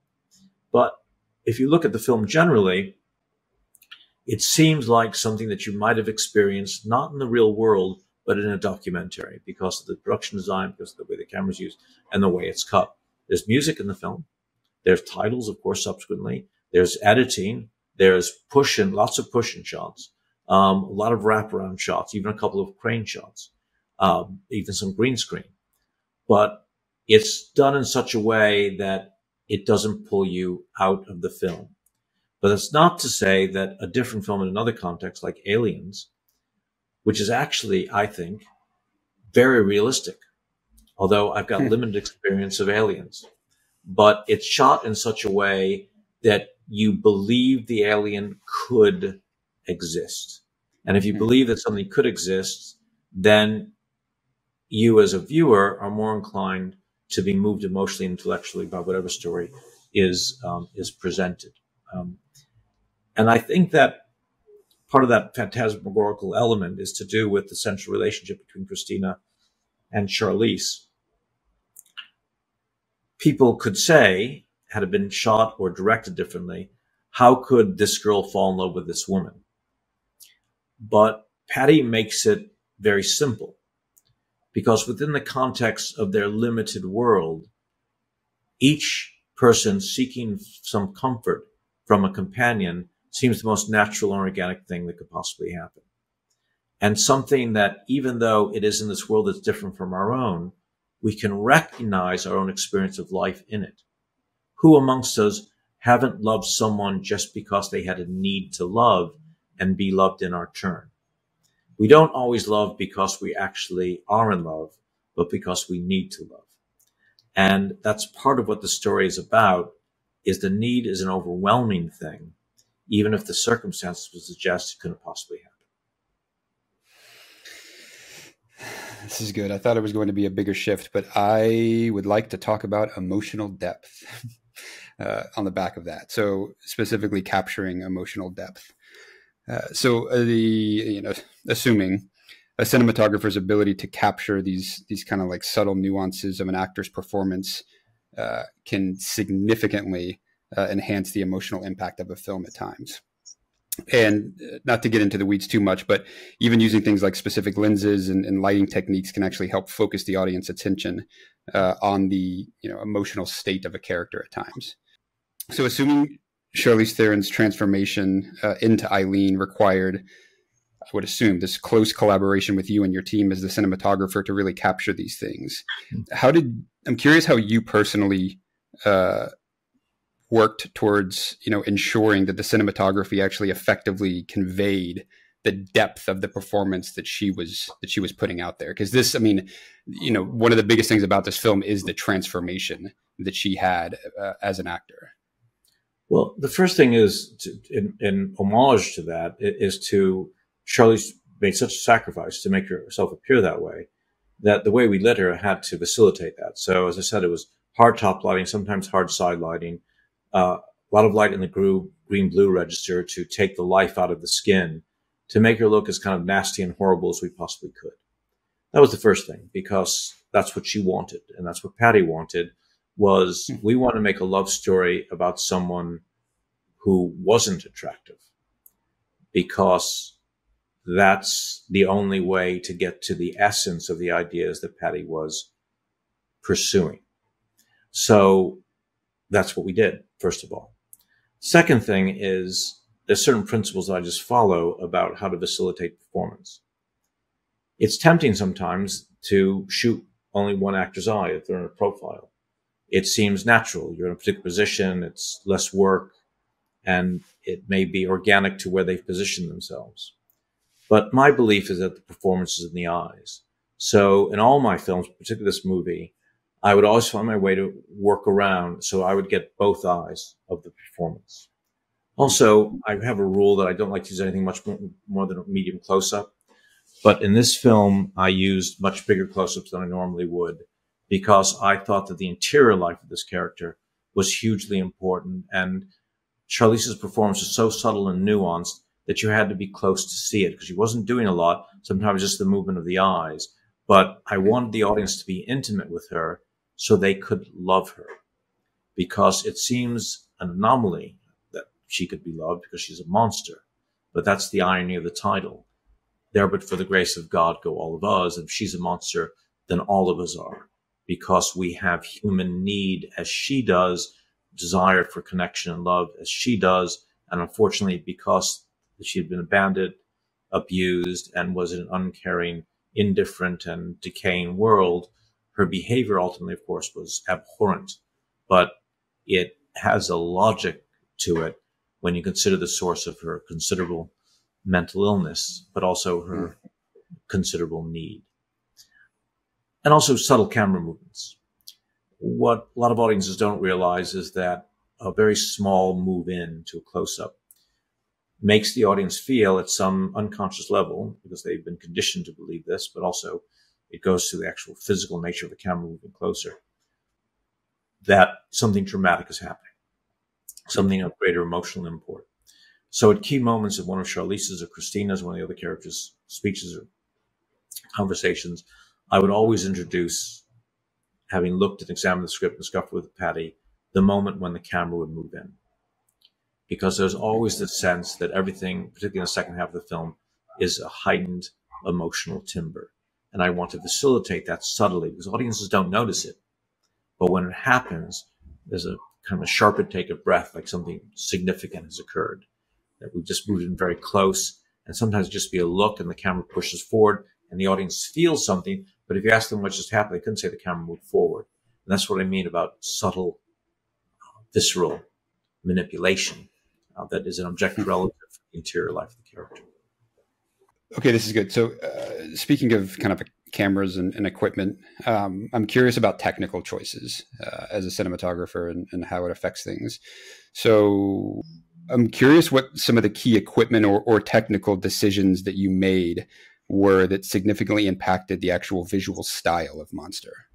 [SPEAKER 2] But if you look at the film generally, it seems like something that you might have experienced, not in the real world, but in a documentary because of the production design, because of the way the camera's used and the way it's cut. There's music in the film. There's titles, of course, subsequently. There's editing. There's push and lots of push and shots. Um, a lot of wraparound shots, even a couple of crane shots, um, even some green screen. But it's done in such a way that it doesn't pull you out of the film. But that's not to say that a different film in another context, like Aliens, which is actually, I think, very realistic, although I've got hmm. limited experience of Aliens, but it's shot in such a way that you believe the alien could exist. And if you hmm. believe that something could exist, then you as a viewer are more inclined to be moved emotionally and intellectually by whatever story is um, is presented. Um, and I think that part of that phantasmagorical element is to do with the central relationship between Christina and Charlize. People could say, had it been shot or directed differently, how could this girl fall in love with this woman? But Patty makes it very simple because within the context of their limited world, each person seeking some comfort from a companion seems the most natural and organic thing that could possibly happen. And something that even though it is in this world that's different from our own, we can recognize our own experience of life in it. Who amongst us haven't loved someone just because they had a need to love and be loved in our turn? We don't always love because we actually are in love, but because we need to love. And that's part of what the story is about is the need is an overwhelming thing, even if the circumstances would suggest it couldn't possibly
[SPEAKER 1] happen. This is good. I thought it was going to be a bigger shift, but I would like to talk about emotional depth uh, on the back of that. So specifically capturing emotional depth. Uh, so uh, the you know assuming a cinematographer's ability to capture these these kind of like subtle nuances of an actor's performance uh, can significantly uh, enhance the emotional impact of a film at times. And uh, not to get into the weeds too much, but even using things like specific lenses and, and lighting techniques can actually help focus the audience attention on the you know emotional state of a character at times. So, assuming Charlize Theron's transformation uh, into Aileen required, I would assume, this close collaboration with you and your team as the cinematographer to really capture these things. How did I'm curious how you personally uh, worked towards you know ensuring that the cinematography actually effectively conveyed the depth of the performance that she was that she was putting out there because this i mean you know one of the biggest things about this film is the transformation that she had uh, as an actor
[SPEAKER 2] well, the first thing is, to, in, in, homage to that, is to Charlize made such a sacrifice to make herself appear that way that the way we lit her had to facilitate that. So, as I said, it was hard top lighting, sometimes hard side lighting, uh, a lot of light in the group green blue register to take the life out of the skin to make her look as kind of nasty and horrible as we possibly could. That was the first thing because that's what she wanted. And that's what Patty wanted was
[SPEAKER 1] Hmm.
[SPEAKER 2] we want to make a love story about someone who wasn't attractive because that's the only way to get to the essence of the ideas that Patty was pursuing. So that's what we did, first of all. Second thing is there's certain principles that I just follow about how to facilitate performance. It's tempting sometimes to shoot only one actor's eye if they're in a profile. It seems natural. You're in a particular position. It's less work and it may be organic to where they've positioned themselves. But my belief is that the performance is in the eyes. So in all my films, particularly this movie, I would always find my way to work around so I would get both eyes of the performance. Also, I have a rule that I don't like to use anything much more, more than a medium close up. But in this film, I used much bigger close ups than I normally would because I thought that the interior life of this character was hugely important. And Charlize's performance was so subtle and nuanced that you had to be close to see it because she wasn't doing a lot. Sometimes just the movement of the eyes. But I wanted the audience to be intimate with her so they could love her because it seems an anomaly that she could be loved because she's a monster. But that's the irony of the title. There, but for the grace of God, go all of us. If she's a monster, then all of us are because we have human need as she does, desire for connection and love as she does. And unfortunately, because she had been abandoned, abused, and was in an uncaring, indifferent, and decaying world, her behavior ultimately, of course, was abhorrent. But it has a logic to it when you consider the source of her considerable mental illness, but also her hmm. considerable need. And also subtle camera movements. What a lot of audiences don't realize is that a very small move in to a close up makes the audience feel at some unconscious level, because they've been conditioned to believe this, but also it goes to the actual physical nature of the camera moving closer, that something dramatic is happening, something of greater emotional import. So at key moments of one of Charlize's or Christina's, one of the other characters' speeches or conversations, I would always introduce, having looked and examined the script and discussed with Patty, the moment when the camera would move in. Because there's always the sense that everything, particularly in the second half of the film, is a heightened emotional timber. And I want to facilitate that subtly because audiences don't notice it. But when it happens, there's a kind of a sharp intake of breath, like something significant has occurred. That we've just moved in very close. And sometimes just be a look and the camera pushes forward and the audience feels something. But if you ask them what just happened, they couldn't say the camera moved forward. And that's what I mean about subtle, uh, visceral manipulation uh, that is an objective relative to the interior life of the character.
[SPEAKER 1] Okay, this is good. So, uh, speaking of kind of cameras and, and equipment, um, I'm curious about technical choices uh, as a cinematographer and, and, how it affects things. So, I'm curious what some of the key equipment or, or technical decisions that you made were that significantly impacted the actual visual style of Monster.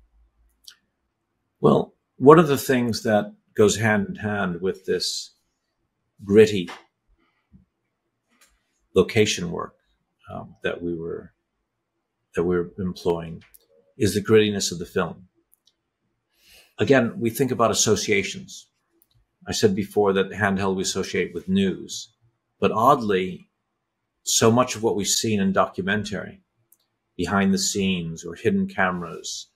[SPEAKER 2] Well, one of the things that goes hand in hand with this gritty location work um, that we were that we were employing is the grittiness of the film. Again, we think about associations. I said before that handheld we associate with news, but oddly, so much of what we've seen in documentary, behind the scenes or hidden cameras,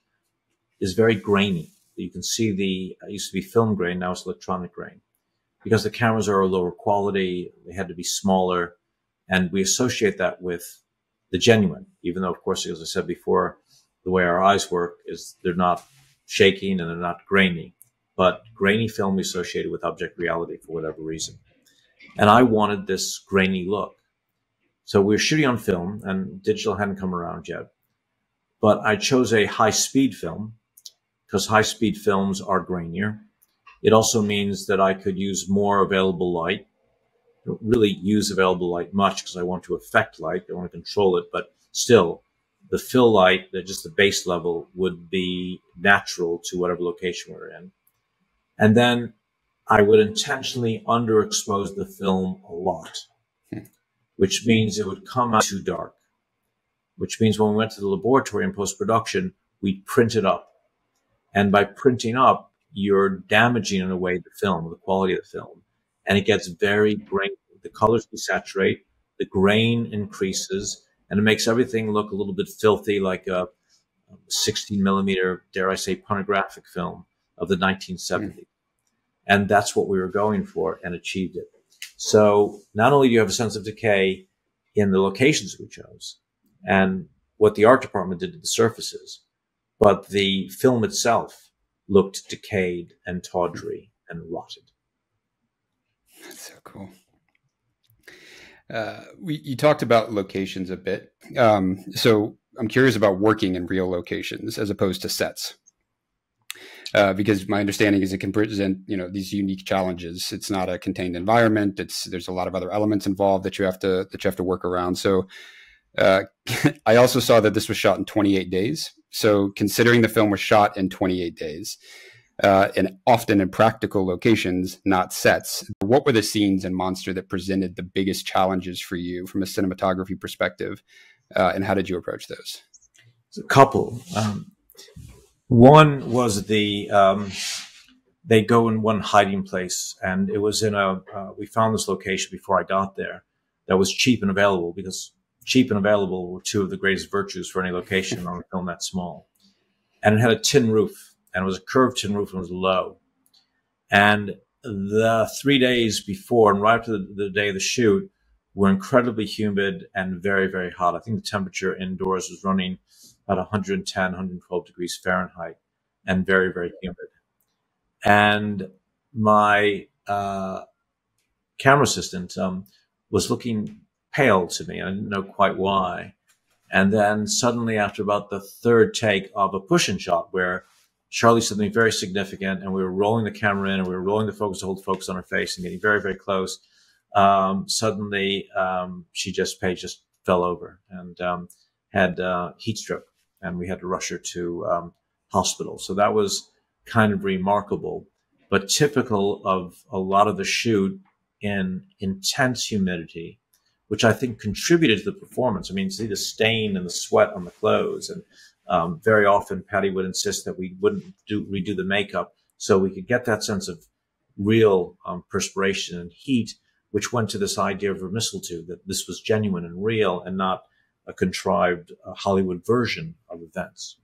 [SPEAKER 2] is very grainy. You can see the it used to be film grain, now it's electronic grain, because the cameras are a lower quality. They had to be smaller, and we associate that with the genuine, even though, of course, as I said before, the way our eyes work is they're not shaking and they're not grainy, but grainy film we associated with object reality for whatever reason. And I wanted this grainy look. So we were shooting on film and digital hadn't come around yet, but I chose a high speed film because high speed films are grainier. It also means that I could use more available light don't really use available light much because I want to affect light. I want to control it, but still the fill light, that just the base level would be natural to whatever location we're in. And then I would intentionally underexpose the film a lot, which means it would come out too dark. which means when we went to the laboratory in post production, we printed up. And by printing up, you're damaging in a way the film, the quality of the film. And it gets very grainy. The colors desaturate, the grain increases, and it makes everything look a little bit filthy, like a 16 millimeter, dare I say, pornographic film of the 1970s. Mm. And that's what we were going for and achieved it. So not only do you have a sense of decay in the locations we chose and what the art department did to the surfaces, but the film itself looked decayed and tawdry and rotted.
[SPEAKER 1] That's so cool. Uh, we, you talked about locations a bit. Um, so I'm curious about working in real locations as opposed to sets. Uh, because my understanding is it can present you know these unique challenges. It's not a contained environment. It's there's a lot of other elements involved that you have to that you have to work around. So uh, I also saw that this was shot in 28 days. So considering the film was shot in 28 days, uh, and often in practical locations, not sets. What were the scenes in Monster that presented the biggest challenges for you from a cinematography perspective, uh, and how did you approach those?
[SPEAKER 2] A couple. Um, one was the um, they go in one hiding place, and it was in a. Uh, we found this location before I got there that was cheap and available because cheap and available were two of the greatest virtues for any location on a film that small, and it had a tin roof and it was a curved tin roof and was low. And the three days before and right up to the, the day of the shoot were incredibly humid and very, very hot. I think the temperature indoors was running about 110, 112 degrees Fahrenheit and very, very humid. And my uh, camera assistant um, was looking pale to me. I didn't know quite why. And then suddenly, after about the third take of a push shot, where Charlie said something very significant, and we were rolling the camera in, and we were rolling the focus to hold focus on her face and getting very, very close. Um, suddenly, um, she just Paige just fell over and um, had uh, heat stroke, and we had to rush her to um, hospital. So that was kind of remarkable, but typical of a lot of the shoot in intense humidity, which I think contributed to the performance. I mean, see the stain and the sweat on the clothes and um, very often, Patty would insist that we wouldn't do redo the makeup so we could get that sense of real um, perspiration and heat, which went to this idea of verisimilitude that this was genuine and real and not a contrived uh, Hollywood version of events.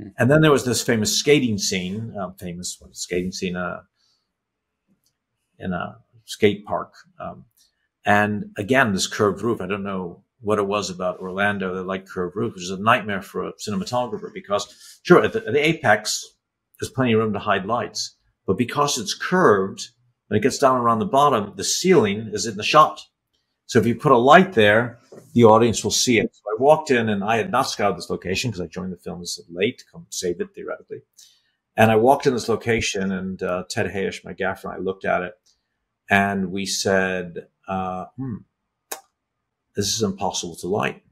[SPEAKER 2] Mm-hmm. And then there was this famous skating scene, uh, famous skating scene uh, in a skate park. Um, and again, this curved roof. I don't know what it was about Orlando that like curved roof, which is a nightmare for a cinematographer because sure, at the, at the apex, there's plenty of room to hide lights, but because it's curved, when it gets down around the bottom, the ceiling is in the shot. So if you put a light there, the audience will see it. So I walked in and I had not scouted this location because I joined the film this late to come save it theoretically. And I walked in this location and uh, Ted Hayish, my gaffer, and I looked at it and we said, uh, hmm, this is impossible to light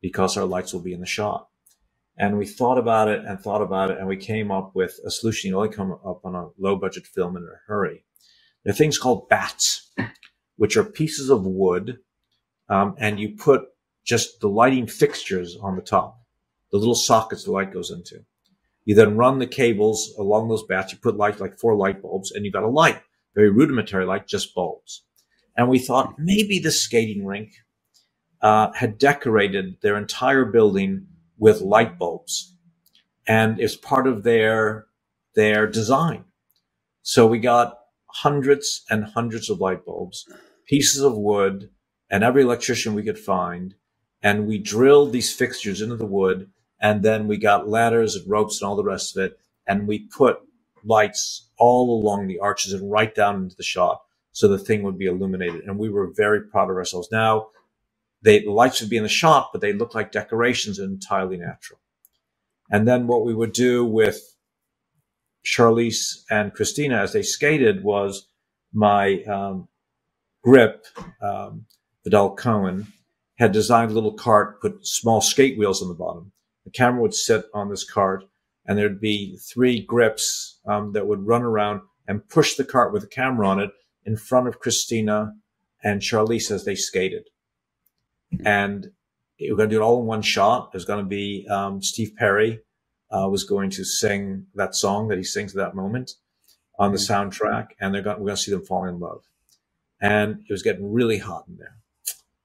[SPEAKER 2] because our lights will be in the shot. And we thought about it and thought about it, and we came up with a solution you only come up on a low budget film in a hurry. There are things called bats, which are pieces of wood, um, and you put just the lighting fixtures on the top, the little sockets the light goes into. You then run the cables along those bats. You put light, like four light bulbs, and you got a light, very rudimentary light, just bulbs. And we thought maybe the skating rink uh, had decorated their entire building with light bulbs, and it's part of their their design. So we got hundreds and hundreds of light bulbs, pieces of wood, and every electrician we could find, and we drilled these fixtures into the wood, and then we got ladders and ropes and all the rest of it, and we put lights all along the arches and right down into the shop so the thing would be illuminated. And we were very proud of ourselves. Now they, the lights would be in the shop, but they look like decorations and entirely natural. And then what we would do with Charlize and Christina as they skated was my um, grip, um, Vidal Cohen, had designed a little cart, put small skate wheels on the bottom. The camera would sit on this cart, and there'd be three grips um, that would run around and push the cart with the camera on it in front of Christina and Charlize as they skated. And we're going to do it all in one shot. There's going to be um, Steve Perry uh, was going to sing that song that he sings at that moment on the soundtrack, and they're going, we're going to see them fall in love. And it was getting really hot in there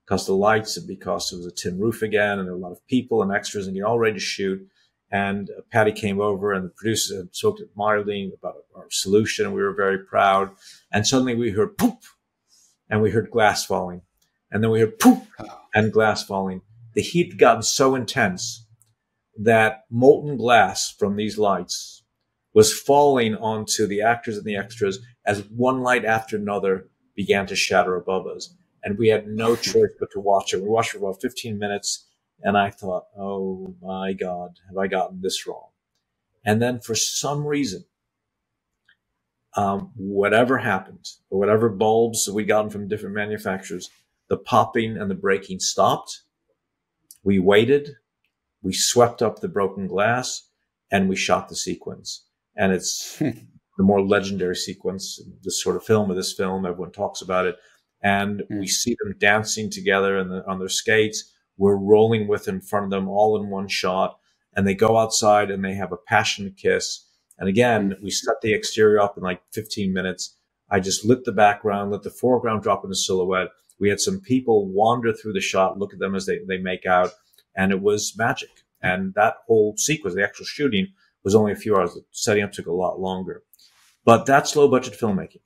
[SPEAKER 2] because the lights and because it was a tin roof again, and there were a lot of people and extras, and you're all ready to shoot. And Patty came over, and the producers had spoke to Marlene about our solution, and we were very proud. And suddenly we heard poop, and we heard glass falling, and then we heard poop and glass falling. The heat had gotten so intense that molten glass from these lights was falling onto the actors and the extras as one light after another began to shatter above us. And we had no choice but to watch it. We watched for about 15 minutes and I thought, oh my God, have I gotten this wrong? And then for some reason, um, whatever happened, or whatever bulbs we gotten from different manufacturers, the popping and the breaking stopped. We waited, we swept up the broken glass, and we shot the sequence. And it's the more legendary sequence, this sort of film of this film. Everyone talks about it. And mm. we see them dancing together the, on their skates. We're rolling with in front of them all in one shot. And they go outside and they have a passionate kiss. And again, we set the exterior up in like 15 minutes. I just lit the background, let the foreground drop in the silhouette. We had some people wander through the shot, look at them as they, they make out, and it was magic. And that whole sequence, the actual shooting, was only a few hours. The setting up took a lot longer. But that's low budget filmmaking.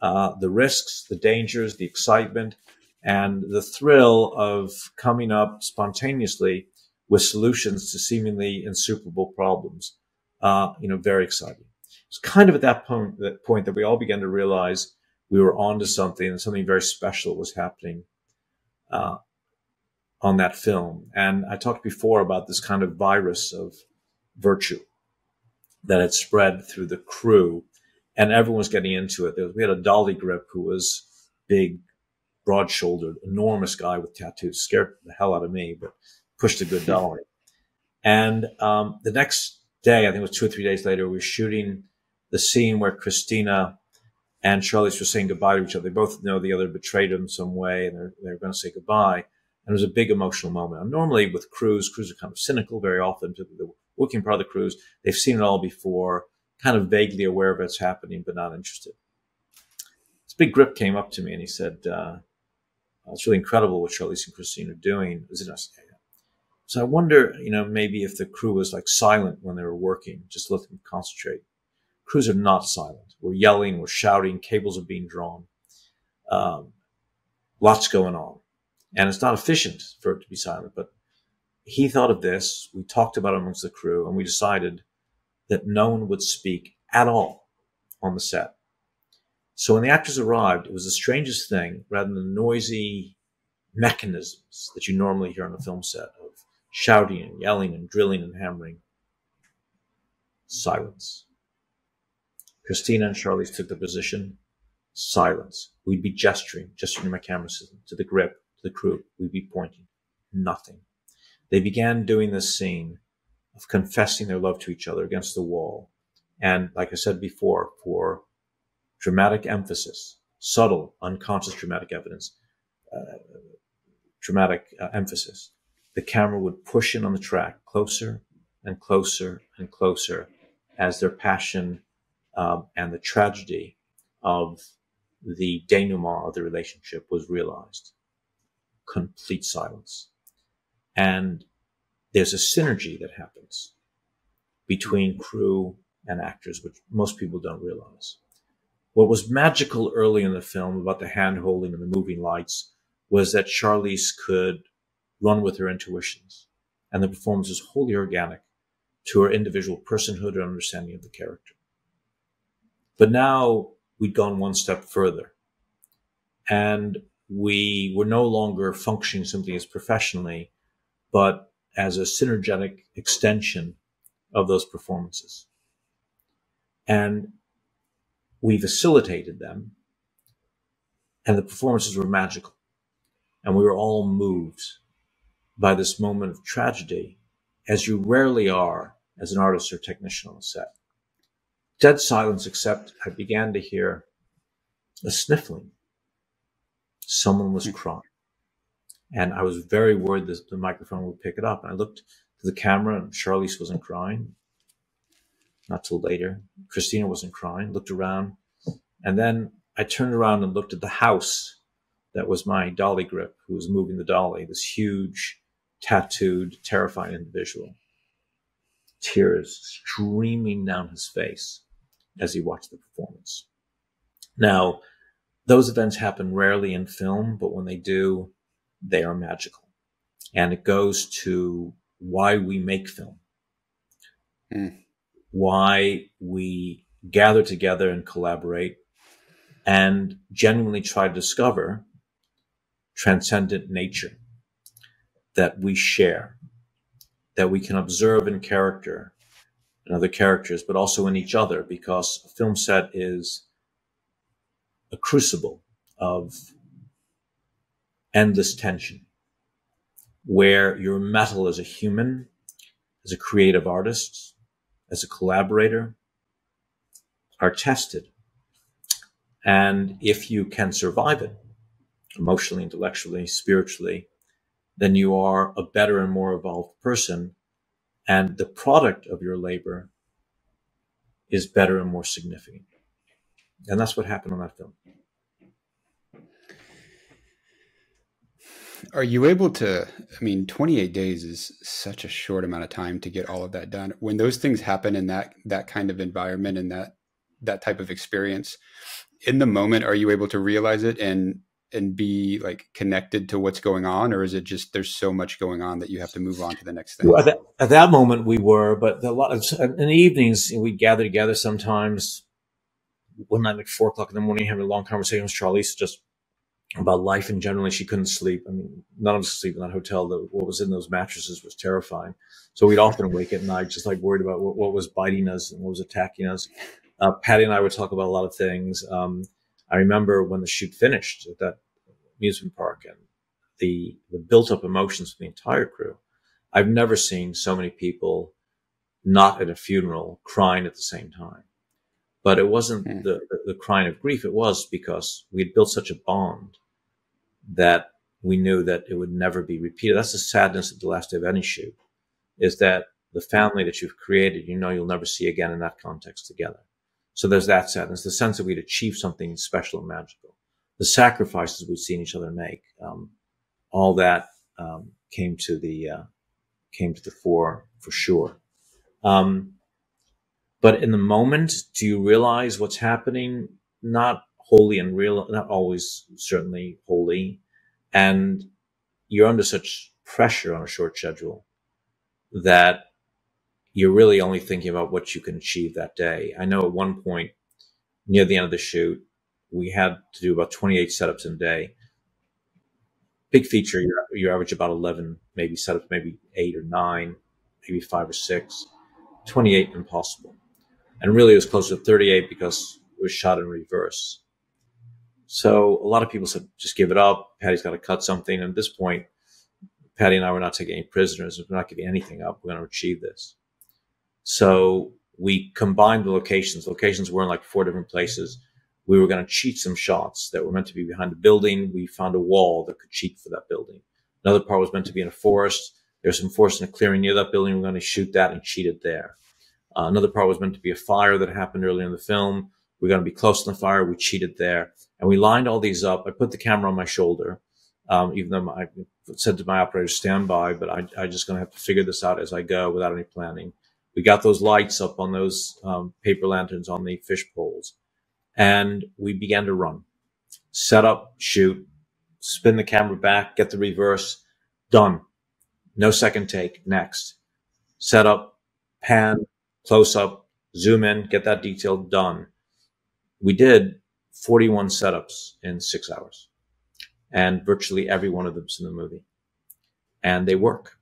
[SPEAKER 2] Uh, the risks, the dangers, the excitement, and the thrill of coming up spontaneously with solutions to seemingly insuperable problems. Uh, you know, very exciting. It's kind of at that point, that point that we all began to realize we were onto something and something very special was happening uh, on that film. And I talked before about this kind of virus of virtue that had spread through the crew, and everyone was getting into it. Was, we had a dolly grip who was big, broad-shouldered, enormous guy with tattoos, scared the hell out of me, but pushed a good dolly. And um, the next day, I think it was two or three days later, we were shooting the scene where Christina and Charlize were saying goodbye to each other. They both know the other betrayed them some way and they're, they're going to say goodbye. And it was a big emotional moment. And normally with crews, crews are kind of cynical very often to the working part of the crews. They've seen it all before, kind of vaguely aware of what's happening, but not interested. This big grip came up to me and he said, uh, it's really incredible what Charlize and Christina are doing. So I wonder, you know, maybe if the crew was like silent when they were working, just let them concentrate crews are not silent. We're yelling, we're shouting, cables are being drawn. Um, lots going on. And it's not efficient for it to be silent, but he thought of this. We talked about it amongst the crew and we decided that no one would speak at all on the set. So when the actors arrived, it was the strangest thing rather than the noisy mechanisms that you normally hear on a film set of shouting and yelling and drilling and hammering. Silence. Christina and Charlize took the position. Silence. We'd be gesturing, gesturing my camera system, to the grip, to the crew. We'd be pointing. Nothing. They began doing this scene of confessing their love to each other against the wall. And like I said before, for dramatic emphasis, subtle, unconscious dramatic evidence, uh, dramatic uh, emphasis, the camera would push in on the track closer and closer and closer as their passion um, and the tragedy of the denouement of the relationship was realized. Complete silence. And there's a synergy that happens between crew and actors, which most people don't realize. What was magical early in the film about the hand holding and the moving lights was that Charlize could run with her intuitions, and the performance was wholly organic to her individual personhood and understanding of the character. But now we'd gone one step further and we were no longer functioning simply as professionally, but as a synergetic extension of those performances. And we facilitated them and the performances were magical. And we were all moved by this moment of tragedy as you rarely are as an artist or technician on a set. Dead silence, except I began to hear a sniffling. Someone was crying. And I was very worried that the microphone would pick it up. And I looked to the camera and Charlize wasn't crying. Not till later. Christina wasn't crying, looked around. And then I turned around and looked at the house that was my dolly grip, who was moving the dolly, this huge, tattooed, terrifying individual. Tears streaming down his face as he watched the performance. Now, those events happen rarely in film, but when they do, they are magical. And it goes to why we make film, mm. why we gather together and collaborate and genuinely try to discover transcendent nature that we share, that we can observe in character and other characters, but also in each other, because a film set is a crucible of endless tension where your metal as a human, as a creative artist, as a collaborator are tested. And if you can survive it emotionally, intellectually, spiritually, then you are a better and more evolved person. And the product of your labor is better and more significant. And that's what happened on that film.
[SPEAKER 1] Are you able to? I mean, 28 days is such a short amount of time to get all of that done. When those things happen in that that kind of environment and that that type of experience, in the moment, are you able to realize it and and be like connected to what's going on, or is it just there's so much going on that you have to move on to the next thing?
[SPEAKER 2] Well, at, that, at, that, moment, we were, but a lot of, in the evenings we'd gather together sometimes. One night, like four o'clock in the morning, having a long conversation with Charlize, just about life and generally she couldn't sleep. I mean, none of us sleep in that hotel. The, what was in those mattresses was terrifying. So we'd often wake at night just like worried about what, what was biting us and what was attacking us. Uh, Patty and I would talk about a lot of things. Um, I remember when the shoot finished at that amusement park and the, the built up emotions of the entire crew. I've never seen so many people not at a funeral crying at the same time. But it wasn't mm. the, the, crying of grief. It was because we had built such a bond that we knew that it would never be repeated. That's the sadness of the last day of any shoot is that the family that you've created, you know, you'll never see again in that context together. So there's that sadness, the sense that we'd achieved something special and magical, the sacrifices we've seen each other make, um, all that um, came to the uh, came to the fore for sure. Um, but in the moment, do you realize what's happening? Not wholly and real, not always certainly wholly, and you're under such pressure on a short schedule that you're really only thinking about what you can achieve that day. I know at one point near the end of the shoot, we had to do about 28 setups in a day. Big feature, you average about 11, maybe setups, maybe eight or nine, maybe five or six. 28 impossible. And really it was closer to 38 because it was shot in reverse. So a lot of people said, just give it up. Patty's got to cut something. And at this point, Patty and I were not taking any prisoners. We're not giving anything up. We're going to achieve this. So we combined the locations. Locations were in like four different places. We were going to cheat some shots that were meant to be behind a building. We found a wall that could cheat for that building. Another part was meant to be in a forest. There's some forest in a clearing near that building. We're going to shoot that and cheat it there. Uh, another part was meant to be a fire that happened earlier in the film. We're going to be close to the fire. We cheated there. And we lined all these up. I put the camera on my shoulder, um, even though I said to my operator, stand by, but I, I just going to have to figure this out as I go without any planning. We got those lights up on those um, paper lanterns on the fish poles and we began to run, set up, shoot, spin the camera back, get the reverse, done. No second take. Next. Set up, pan, close up, zoom in, get that detail done. We did 41 setups in six hours and virtually every one of them's in the movie and they work.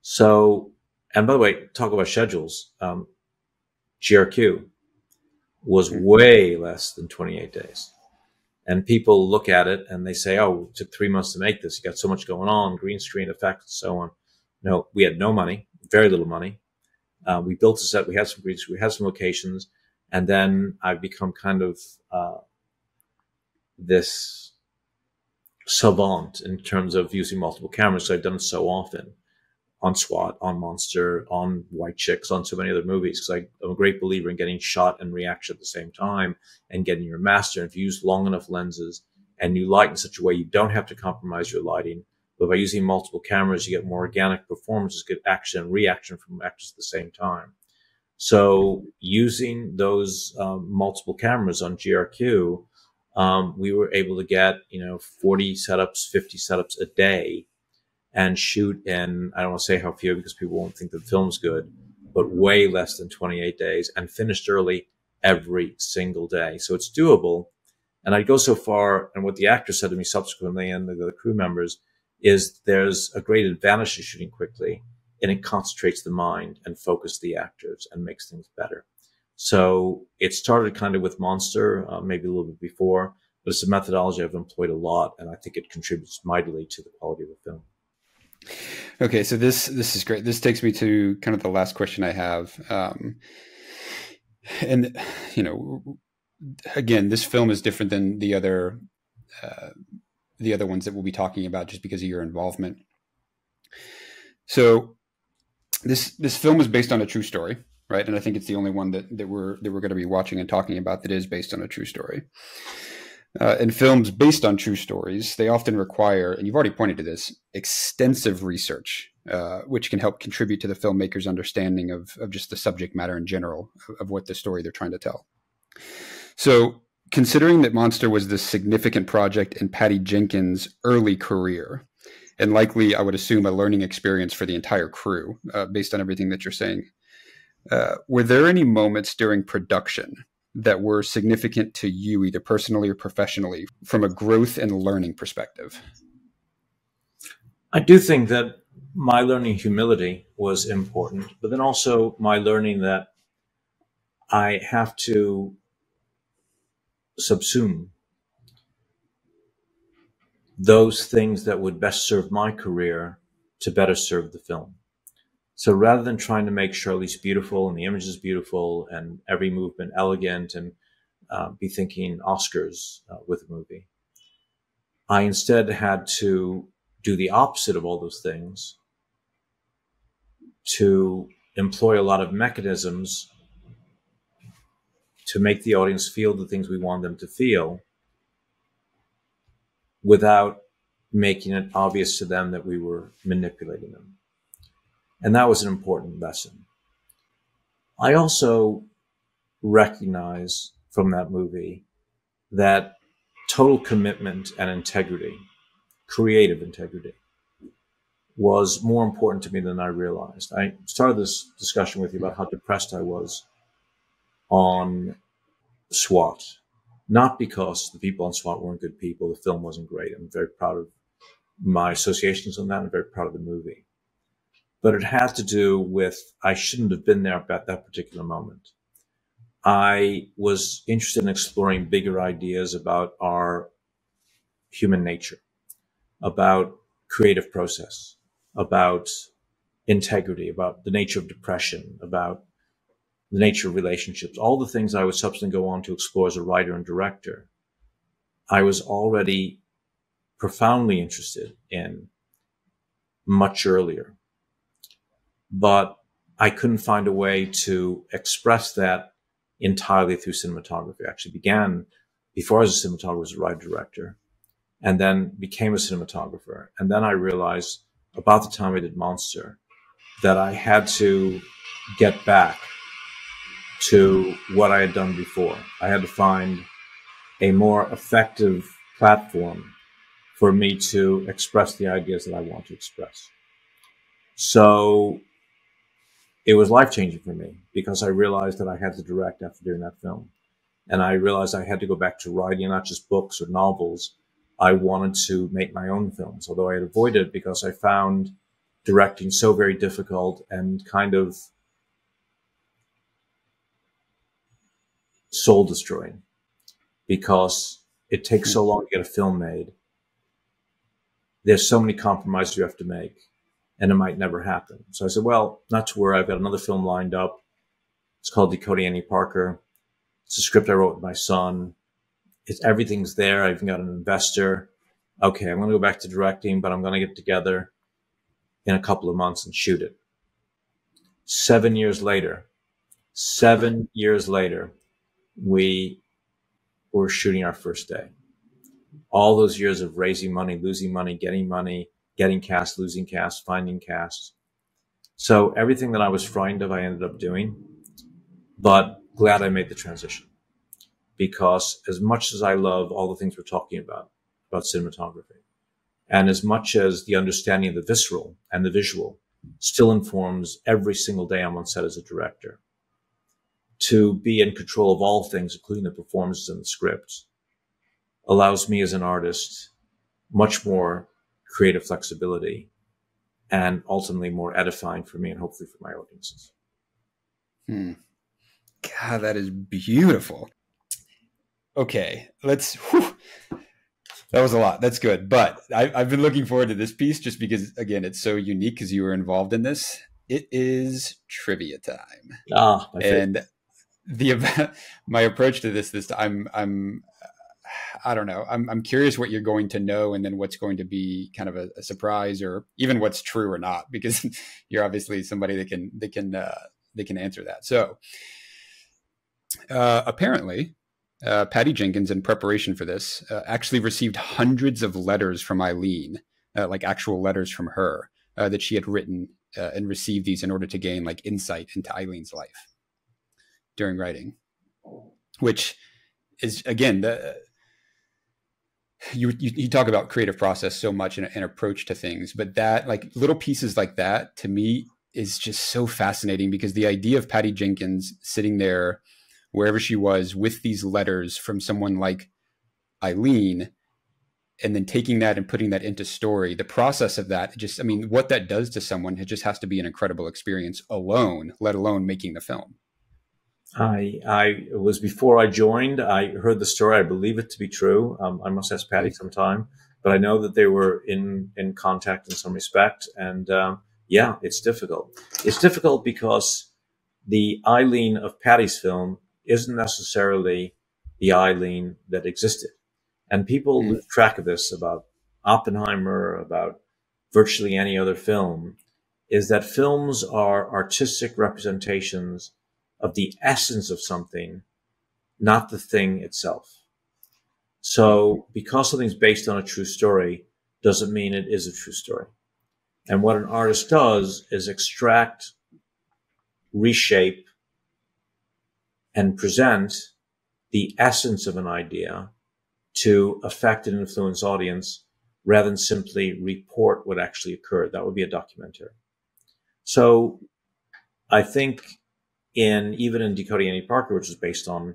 [SPEAKER 2] So, and by the way, talk about schedules. Um, GRQ was way less than 28 days. And people look at it and they say, oh, it took three months to make this. You got so much going on, green screen effects, and so on. No, we had no money, very little money. Uh, we built a set. We had some green screen, we had some locations. And then I've become kind of uh, this savant in terms of using multiple cameras. So I've done it so often on SWAT, on Monster, on White Chicks, on so many other movies. Because I'm a great believer in getting shot and reaction at the same time and getting your master. And if you use long enough lenses and you light in such a way, you don't have to compromise your lighting. But by using multiple cameras, you get more organic performances, good action and reaction from actors at the same time. So using those um, multiple cameras on GRQ, um, we were able to get, you know, 40 setups, 50 setups a day and shoot in, I don't want to say how few because people won't think the film's good, but way less than 28 days and finished early every single day. So it's doable. And I'd go so far, and what the actor said to me subsequently and the, the crew members is there's a great advantage to shooting quickly and it concentrates the mind and focuses the actors and makes things better. So it started kind of with Monster, uh, maybe a little bit before, but it's a methodology I've employed a lot, and I think it contributes mightily to the quality of the film.
[SPEAKER 1] Okay, so this this is great. This takes me to kind of the last question I have, um, and you know, again, this film is different than the other uh, the other ones that we'll be talking about, just because of your involvement. So, this this film is based on a true story, right? And I think it's the only one that that we're that we're going to be watching and talking about that is based on a true story. Uh, and films based on true stories, they often require, and you've already pointed to this, extensive research, uh, which can help contribute to the filmmaker's understanding of, of just the subject matter in general of, of what the story they're trying to tell. So, considering that Monster was this significant project in Patty Jenkins' early career, and likely, I would assume, a learning experience for the entire crew, uh, based on everything that you're saying, uh, were there any moments during production that were significant to you, either personally or professionally, from a growth and learning perspective?
[SPEAKER 2] I do think that my learning humility was important, but then also my learning that I have to subsume those things that would best serve my career to better serve the film. So rather than trying to make Charlize beautiful and the image is beautiful and every movement elegant and uh, be thinking Oscars uh, with a movie, I instead had to do the opposite of all those things to employ a lot of mechanisms to make the audience feel the things we want them to feel without making it obvious to them that we were manipulating them. And that was an important lesson. I also recognize from that movie that total commitment and integrity, creative integrity, was more important to me than I realized. I started this discussion with you about how depressed I was on SWAT, not because the people on SWAT weren't good people, the film wasn't great. I'm very proud of my associations on that. I'm very proud of the movie but it had to do with I shouldn't have been there at that particular moment. I was interested in exploring bigger ideas about our human nature, about creative process, about integrity, about the nature of depression, about the nature of relationships, all the things I would subsequently go on to explore as a writer and director. I was already profoundly interested in much earlier but I couldn't find a way to express that entirely through cinematography. I actually began before I was a cinematographer, I was a writer director, and then became a cinematographer. And then I realized about the time I did Monster that I had to get back to what I had done before. I had to find a more effective platform for me to express the ideas that I want to express. So it was life changing for me because I realized that I had to direct after doing that film. And I realized I had to go back to writing not just books or novels. I wanted to make my own films, although I had avoided because I found directing so very difficult and kind of soul destroying because it takes so long to get a film made. There's so many compromises you have to make and it might never happen. So I said, well, not to worry. I've got another film lined up. It's called Decoding Annie Parker. It's a script I wrote with my son. It's everything's there. I've got an investor. okay, I'm going to go back to directing, but I'm going to get together in a couple of months and shoot it. Seven years later, seven years later, we were shooting our first day. All those years of raising money, losing money, getting money, getting cast, losing cast, finding cast. So everything that I was frightened of, I ended up doing, but glad I made the transition because as much as I love all the things we're talking about, about cinematography, and as much as the understanding of the visceral and the visual still informs every single day I'm on set as a director, to be in control of all things, including the performances and the scripts, allows me as an artist much more creative flexibility and ultimately more edifying for me and hopefully for my audiences.
[SPEAKER 1] Hmm. God, that is beautiful. Okay, let's. Whew. That was a lot. That's good. But I, have been looking forward to this piece just because, again, it's so unique because you were involved in this. It is trivia time.
[SPEAKER 2] Ah,
[SPEAKER 1] and the my approach to this this I'm I'm I don't know. I'm I'm curious what you're going to know, and then what's going to be kind of a, a surprise, or even what's true or not, because you're obviously somebody that can that can uh, that can answer that. So, uh, apparently, uh, Patty Jenkins, in preparation for this, uh, actually received hundreds of letters from Aileen, uh, like actual letters from her uh, that she had written uh, and received these in order to gain like insight into Aileen's life during writing, which is again the you, you, you talk about creative process so much and an approach to things, but that like little pieces like that to me is just so fascinating because the idea of Patty Jenkins sitting there wherever she was with these letters from someone like Aileen and then taking that and putting that into story the process of that just i mean what that does to someone it just has to be an incredible experience alone let alone making the film
[SPEAKER 2] i i it was before i joined i heard the story. I believe it to be true. Um, i must ask patty sometime. But i know that they were in in contact in some respect. And um, yeah it's difficult. It's difficult because the aileen of patty's film isn't necessarily the Aileen that existed. And people mm. lose track of this about Oppenheimer, about virtually any other film, is that films are artistic representations of the essence of something, not the thing itself. So because something's based on a true story doesn't mean it is a true story. And what an artist does is extract, reshape, and present the essence of an idea to affect and influence audience rather than simply report what actually occurred. That would be a documentary. So I think in even in Decoding Annie Parker, which is based on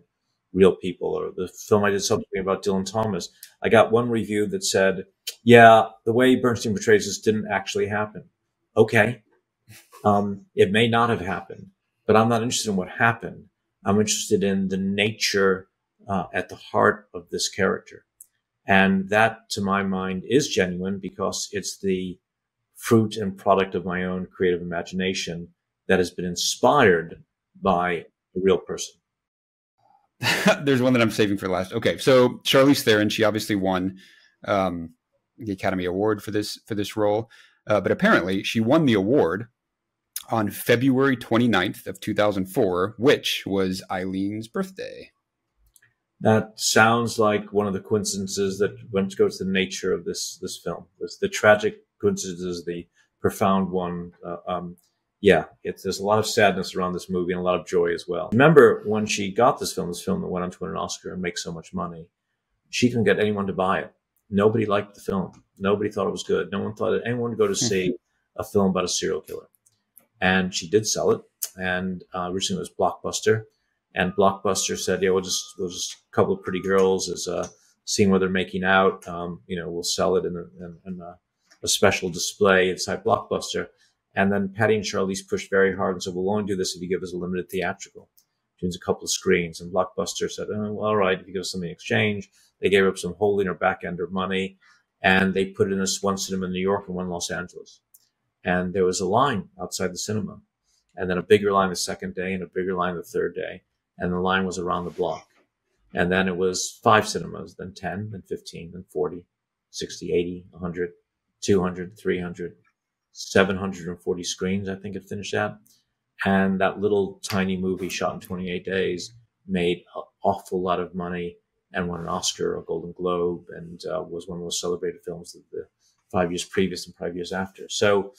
[SPEAKER 2] real people, or the film I did something about Dylan Thomas, I got one review that said, yeah, the way Bernstein portrays this didn't actually happen. Okay. Um, it may not have happened, but I'm not interested in what happened. I'm interested in the nature uh, at the heart of this character. And that, to my mind, is genuine because it's the fruit and product of my own creative imagination that has been inspired by a real person.
[SPEAKER 1] There's one that I'm saving for last. Okay, so Charlize Theron, she obviously won um, the Academy Award for this for this role, uh, but apparently she won the award on February 29th of 2004, which was Aileen's birthday.
[SPEAKER 2] That sounds like one of the coincidences that went to go to the nature of this this film. It's the tragic coincidences, the profound one. Uh, um, yeah, it's, there's a lot of sadness around this movie and a lot of joy as well. Remember when she got this film, this film that went on to win an Oscar and make so much money, she couldn't get anyone to buy it. Nobody liked the film. Nobody thought it was good. No one thought that anyone would go to see a film about a serial killer and she did sell it. And uh, originally it was Blockbuster, and Blockbuster said, "Yeah, we'll just we'll just a couple of pretty girls as uh, seeing what they're making out. Um, you know, we'll sell it in, a, in, in a, a, special display inside Blockbuster." And then Patty and Charlize pushed very hard and said, "We'll only do this if you give us a limited theatrical." Means a couple of screens. And Blockbuster said, oh, well, all right, if you give us something in exchange. They gave up some holding or back end or money, and they put in this one cinema in New York and one in Los Angeles and there was a line outside the cinema and then a bigger line the second day and a bigger line the third day and the line was around the block and then it was five cinemas then 10 then 15 then 40 60, 80, 100, 200, 300, 740 screens, I think it finished at. And that little tiny movie shot in 28 days made an awful lot of money and won an Oscar, a Golden Globe, and uh, was one of the most celebrated films of the five years previous and five years after. So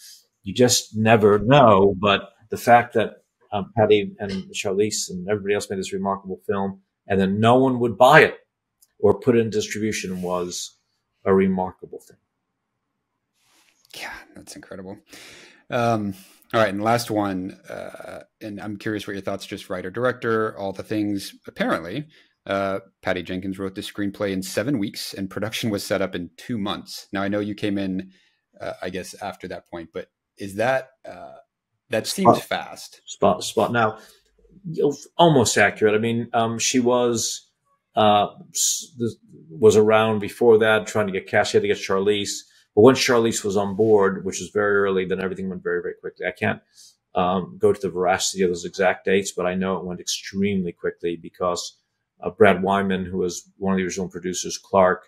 [SPEAKER 2] you just never know. But the fact that um, Patty and Charlize and everybody else made this remarkable film, and then no one would buy it or put it in distribution was a remarkable thing.
[SPEAKER 1] Yeah, that's incredible. Um, all right, and last one, uh, and I'm curious what your thoughts, just writer, director, all the things. Apparently, uh, Patty Jenkins wrote the screenplay in seven weeks, and production was set up in two months. Now, I know you came in, uh, I guess, after that point, but is that uh, that seems spot, fast?
[SPEAKER 2] Spot spot. Now, almost accurate. I mean, um, she was uh, was around before that, trying to get cash. She had to get Charlize but once Charlize was on board, which was very early, then everything went very, very quickly. I can't um, go to the veracity of those exact dates, but I know it went extremely quickly because uh, Brad Wyman, who was one of the original producers, Clark,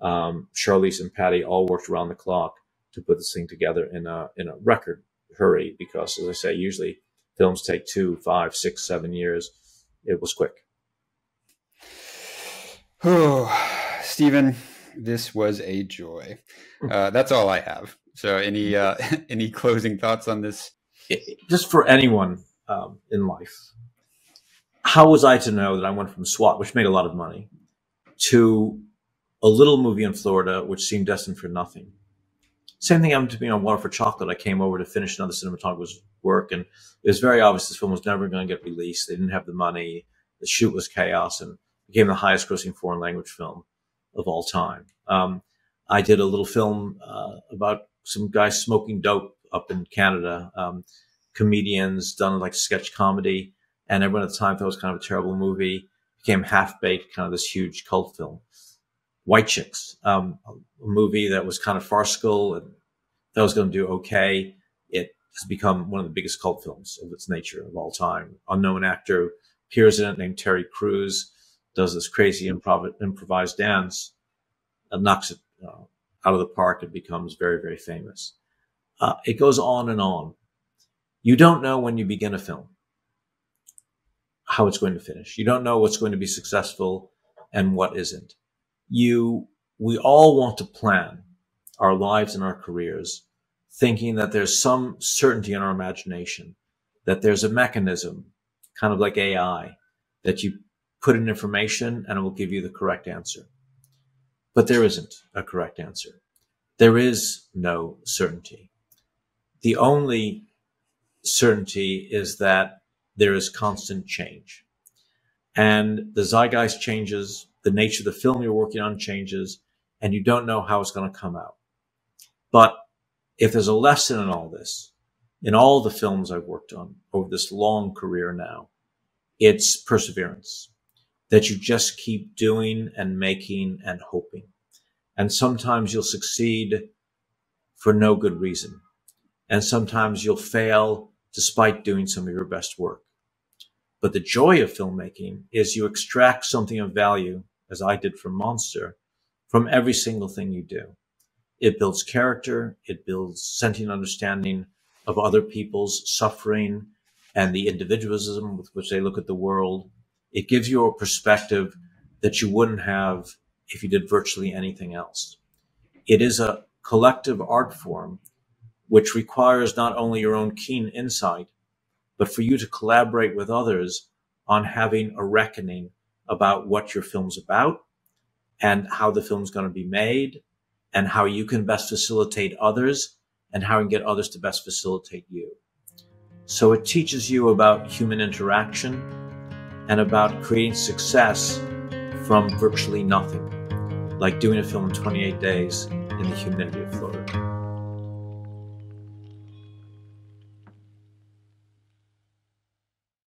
[SPEAKER 2] um, Charlize, and Patty all worked around the clock to put this thing together in a in a record hurry. Because, as I say, usually films take two, five, six, seven years. It was quick.
[SPEAKER 1] Oh, Steven, this was a joy. Uh, that's all I have. So, any uh, any closing thoughts on this?
[SPEAKER 2] Just for anyone um, in life, how was I to know that I went from SWAT, which made a lot of money, to a little movie in Florida, which seemed destined for nothing? Same thing happened to me on Water for Chocolate. I came over to finish another cinematographer's work, and it was very obvious this film was never going to get released. They didn't have the money. The shoot was chaos, and became the highest grossing foreign language film of all time. Um, I did a little film uh, about some guys smoking dope up in Canada, um, comedians done like sketch comedy, and everyone at the time thought it was kind of a terrible movie. Became half baked, kind of this huge cult film. White Chicks, um, a movie that was kind of farcical and that was going to do okay. It has become one of the biggest cult films of its nature of all time. Unknown actor appears in it named Terry Crews does this crazy improv- improvised dance and knocks it uh, out of the park and becomes very, very famous. Uh, it goes on and on. You don't know when you begin a film how it's going to finish. You don't know what's going to be successful and what isn't. You, we all want to plan our lives and our careers thinking that there's some certainty in our imagination, that there's a mechanism, kind of like AI, that you put in information and it will give you the correct answer. But there isn't a correct answer. There is no certainty. The only certainty is that there is constant change. And the zeitgeist changes, the nature of the film you're working on changes, and you don't know how it's going to come out. But if there's a lesson in all this, in all the films I've worked on over this long career now, it's perseverance that you just keep doing and making and hoping. And sometimes you'll succeed for no good reason. And sometimes you'll fail despite doing some of your best work. But the joy of filmmaking is you extract something of value, as I did from Monster, from every single thing you do. It builds character. It builds sentient understanding of other people's suffering and the individualism with which they look at the world it gives you a perspective that you wouldn't have if you did virtually anything else. It is a collective art form which requires not only your own keen insight, but for you to collaborate with others on having a reckoning about what your film's about and how the film's going to be made and how you can best facilitate others and how you can get others to best facilitate you. So it teaches you about human interaction and about creating success from virtually nothing, like doing a film in 28 days in the humidity of Florida.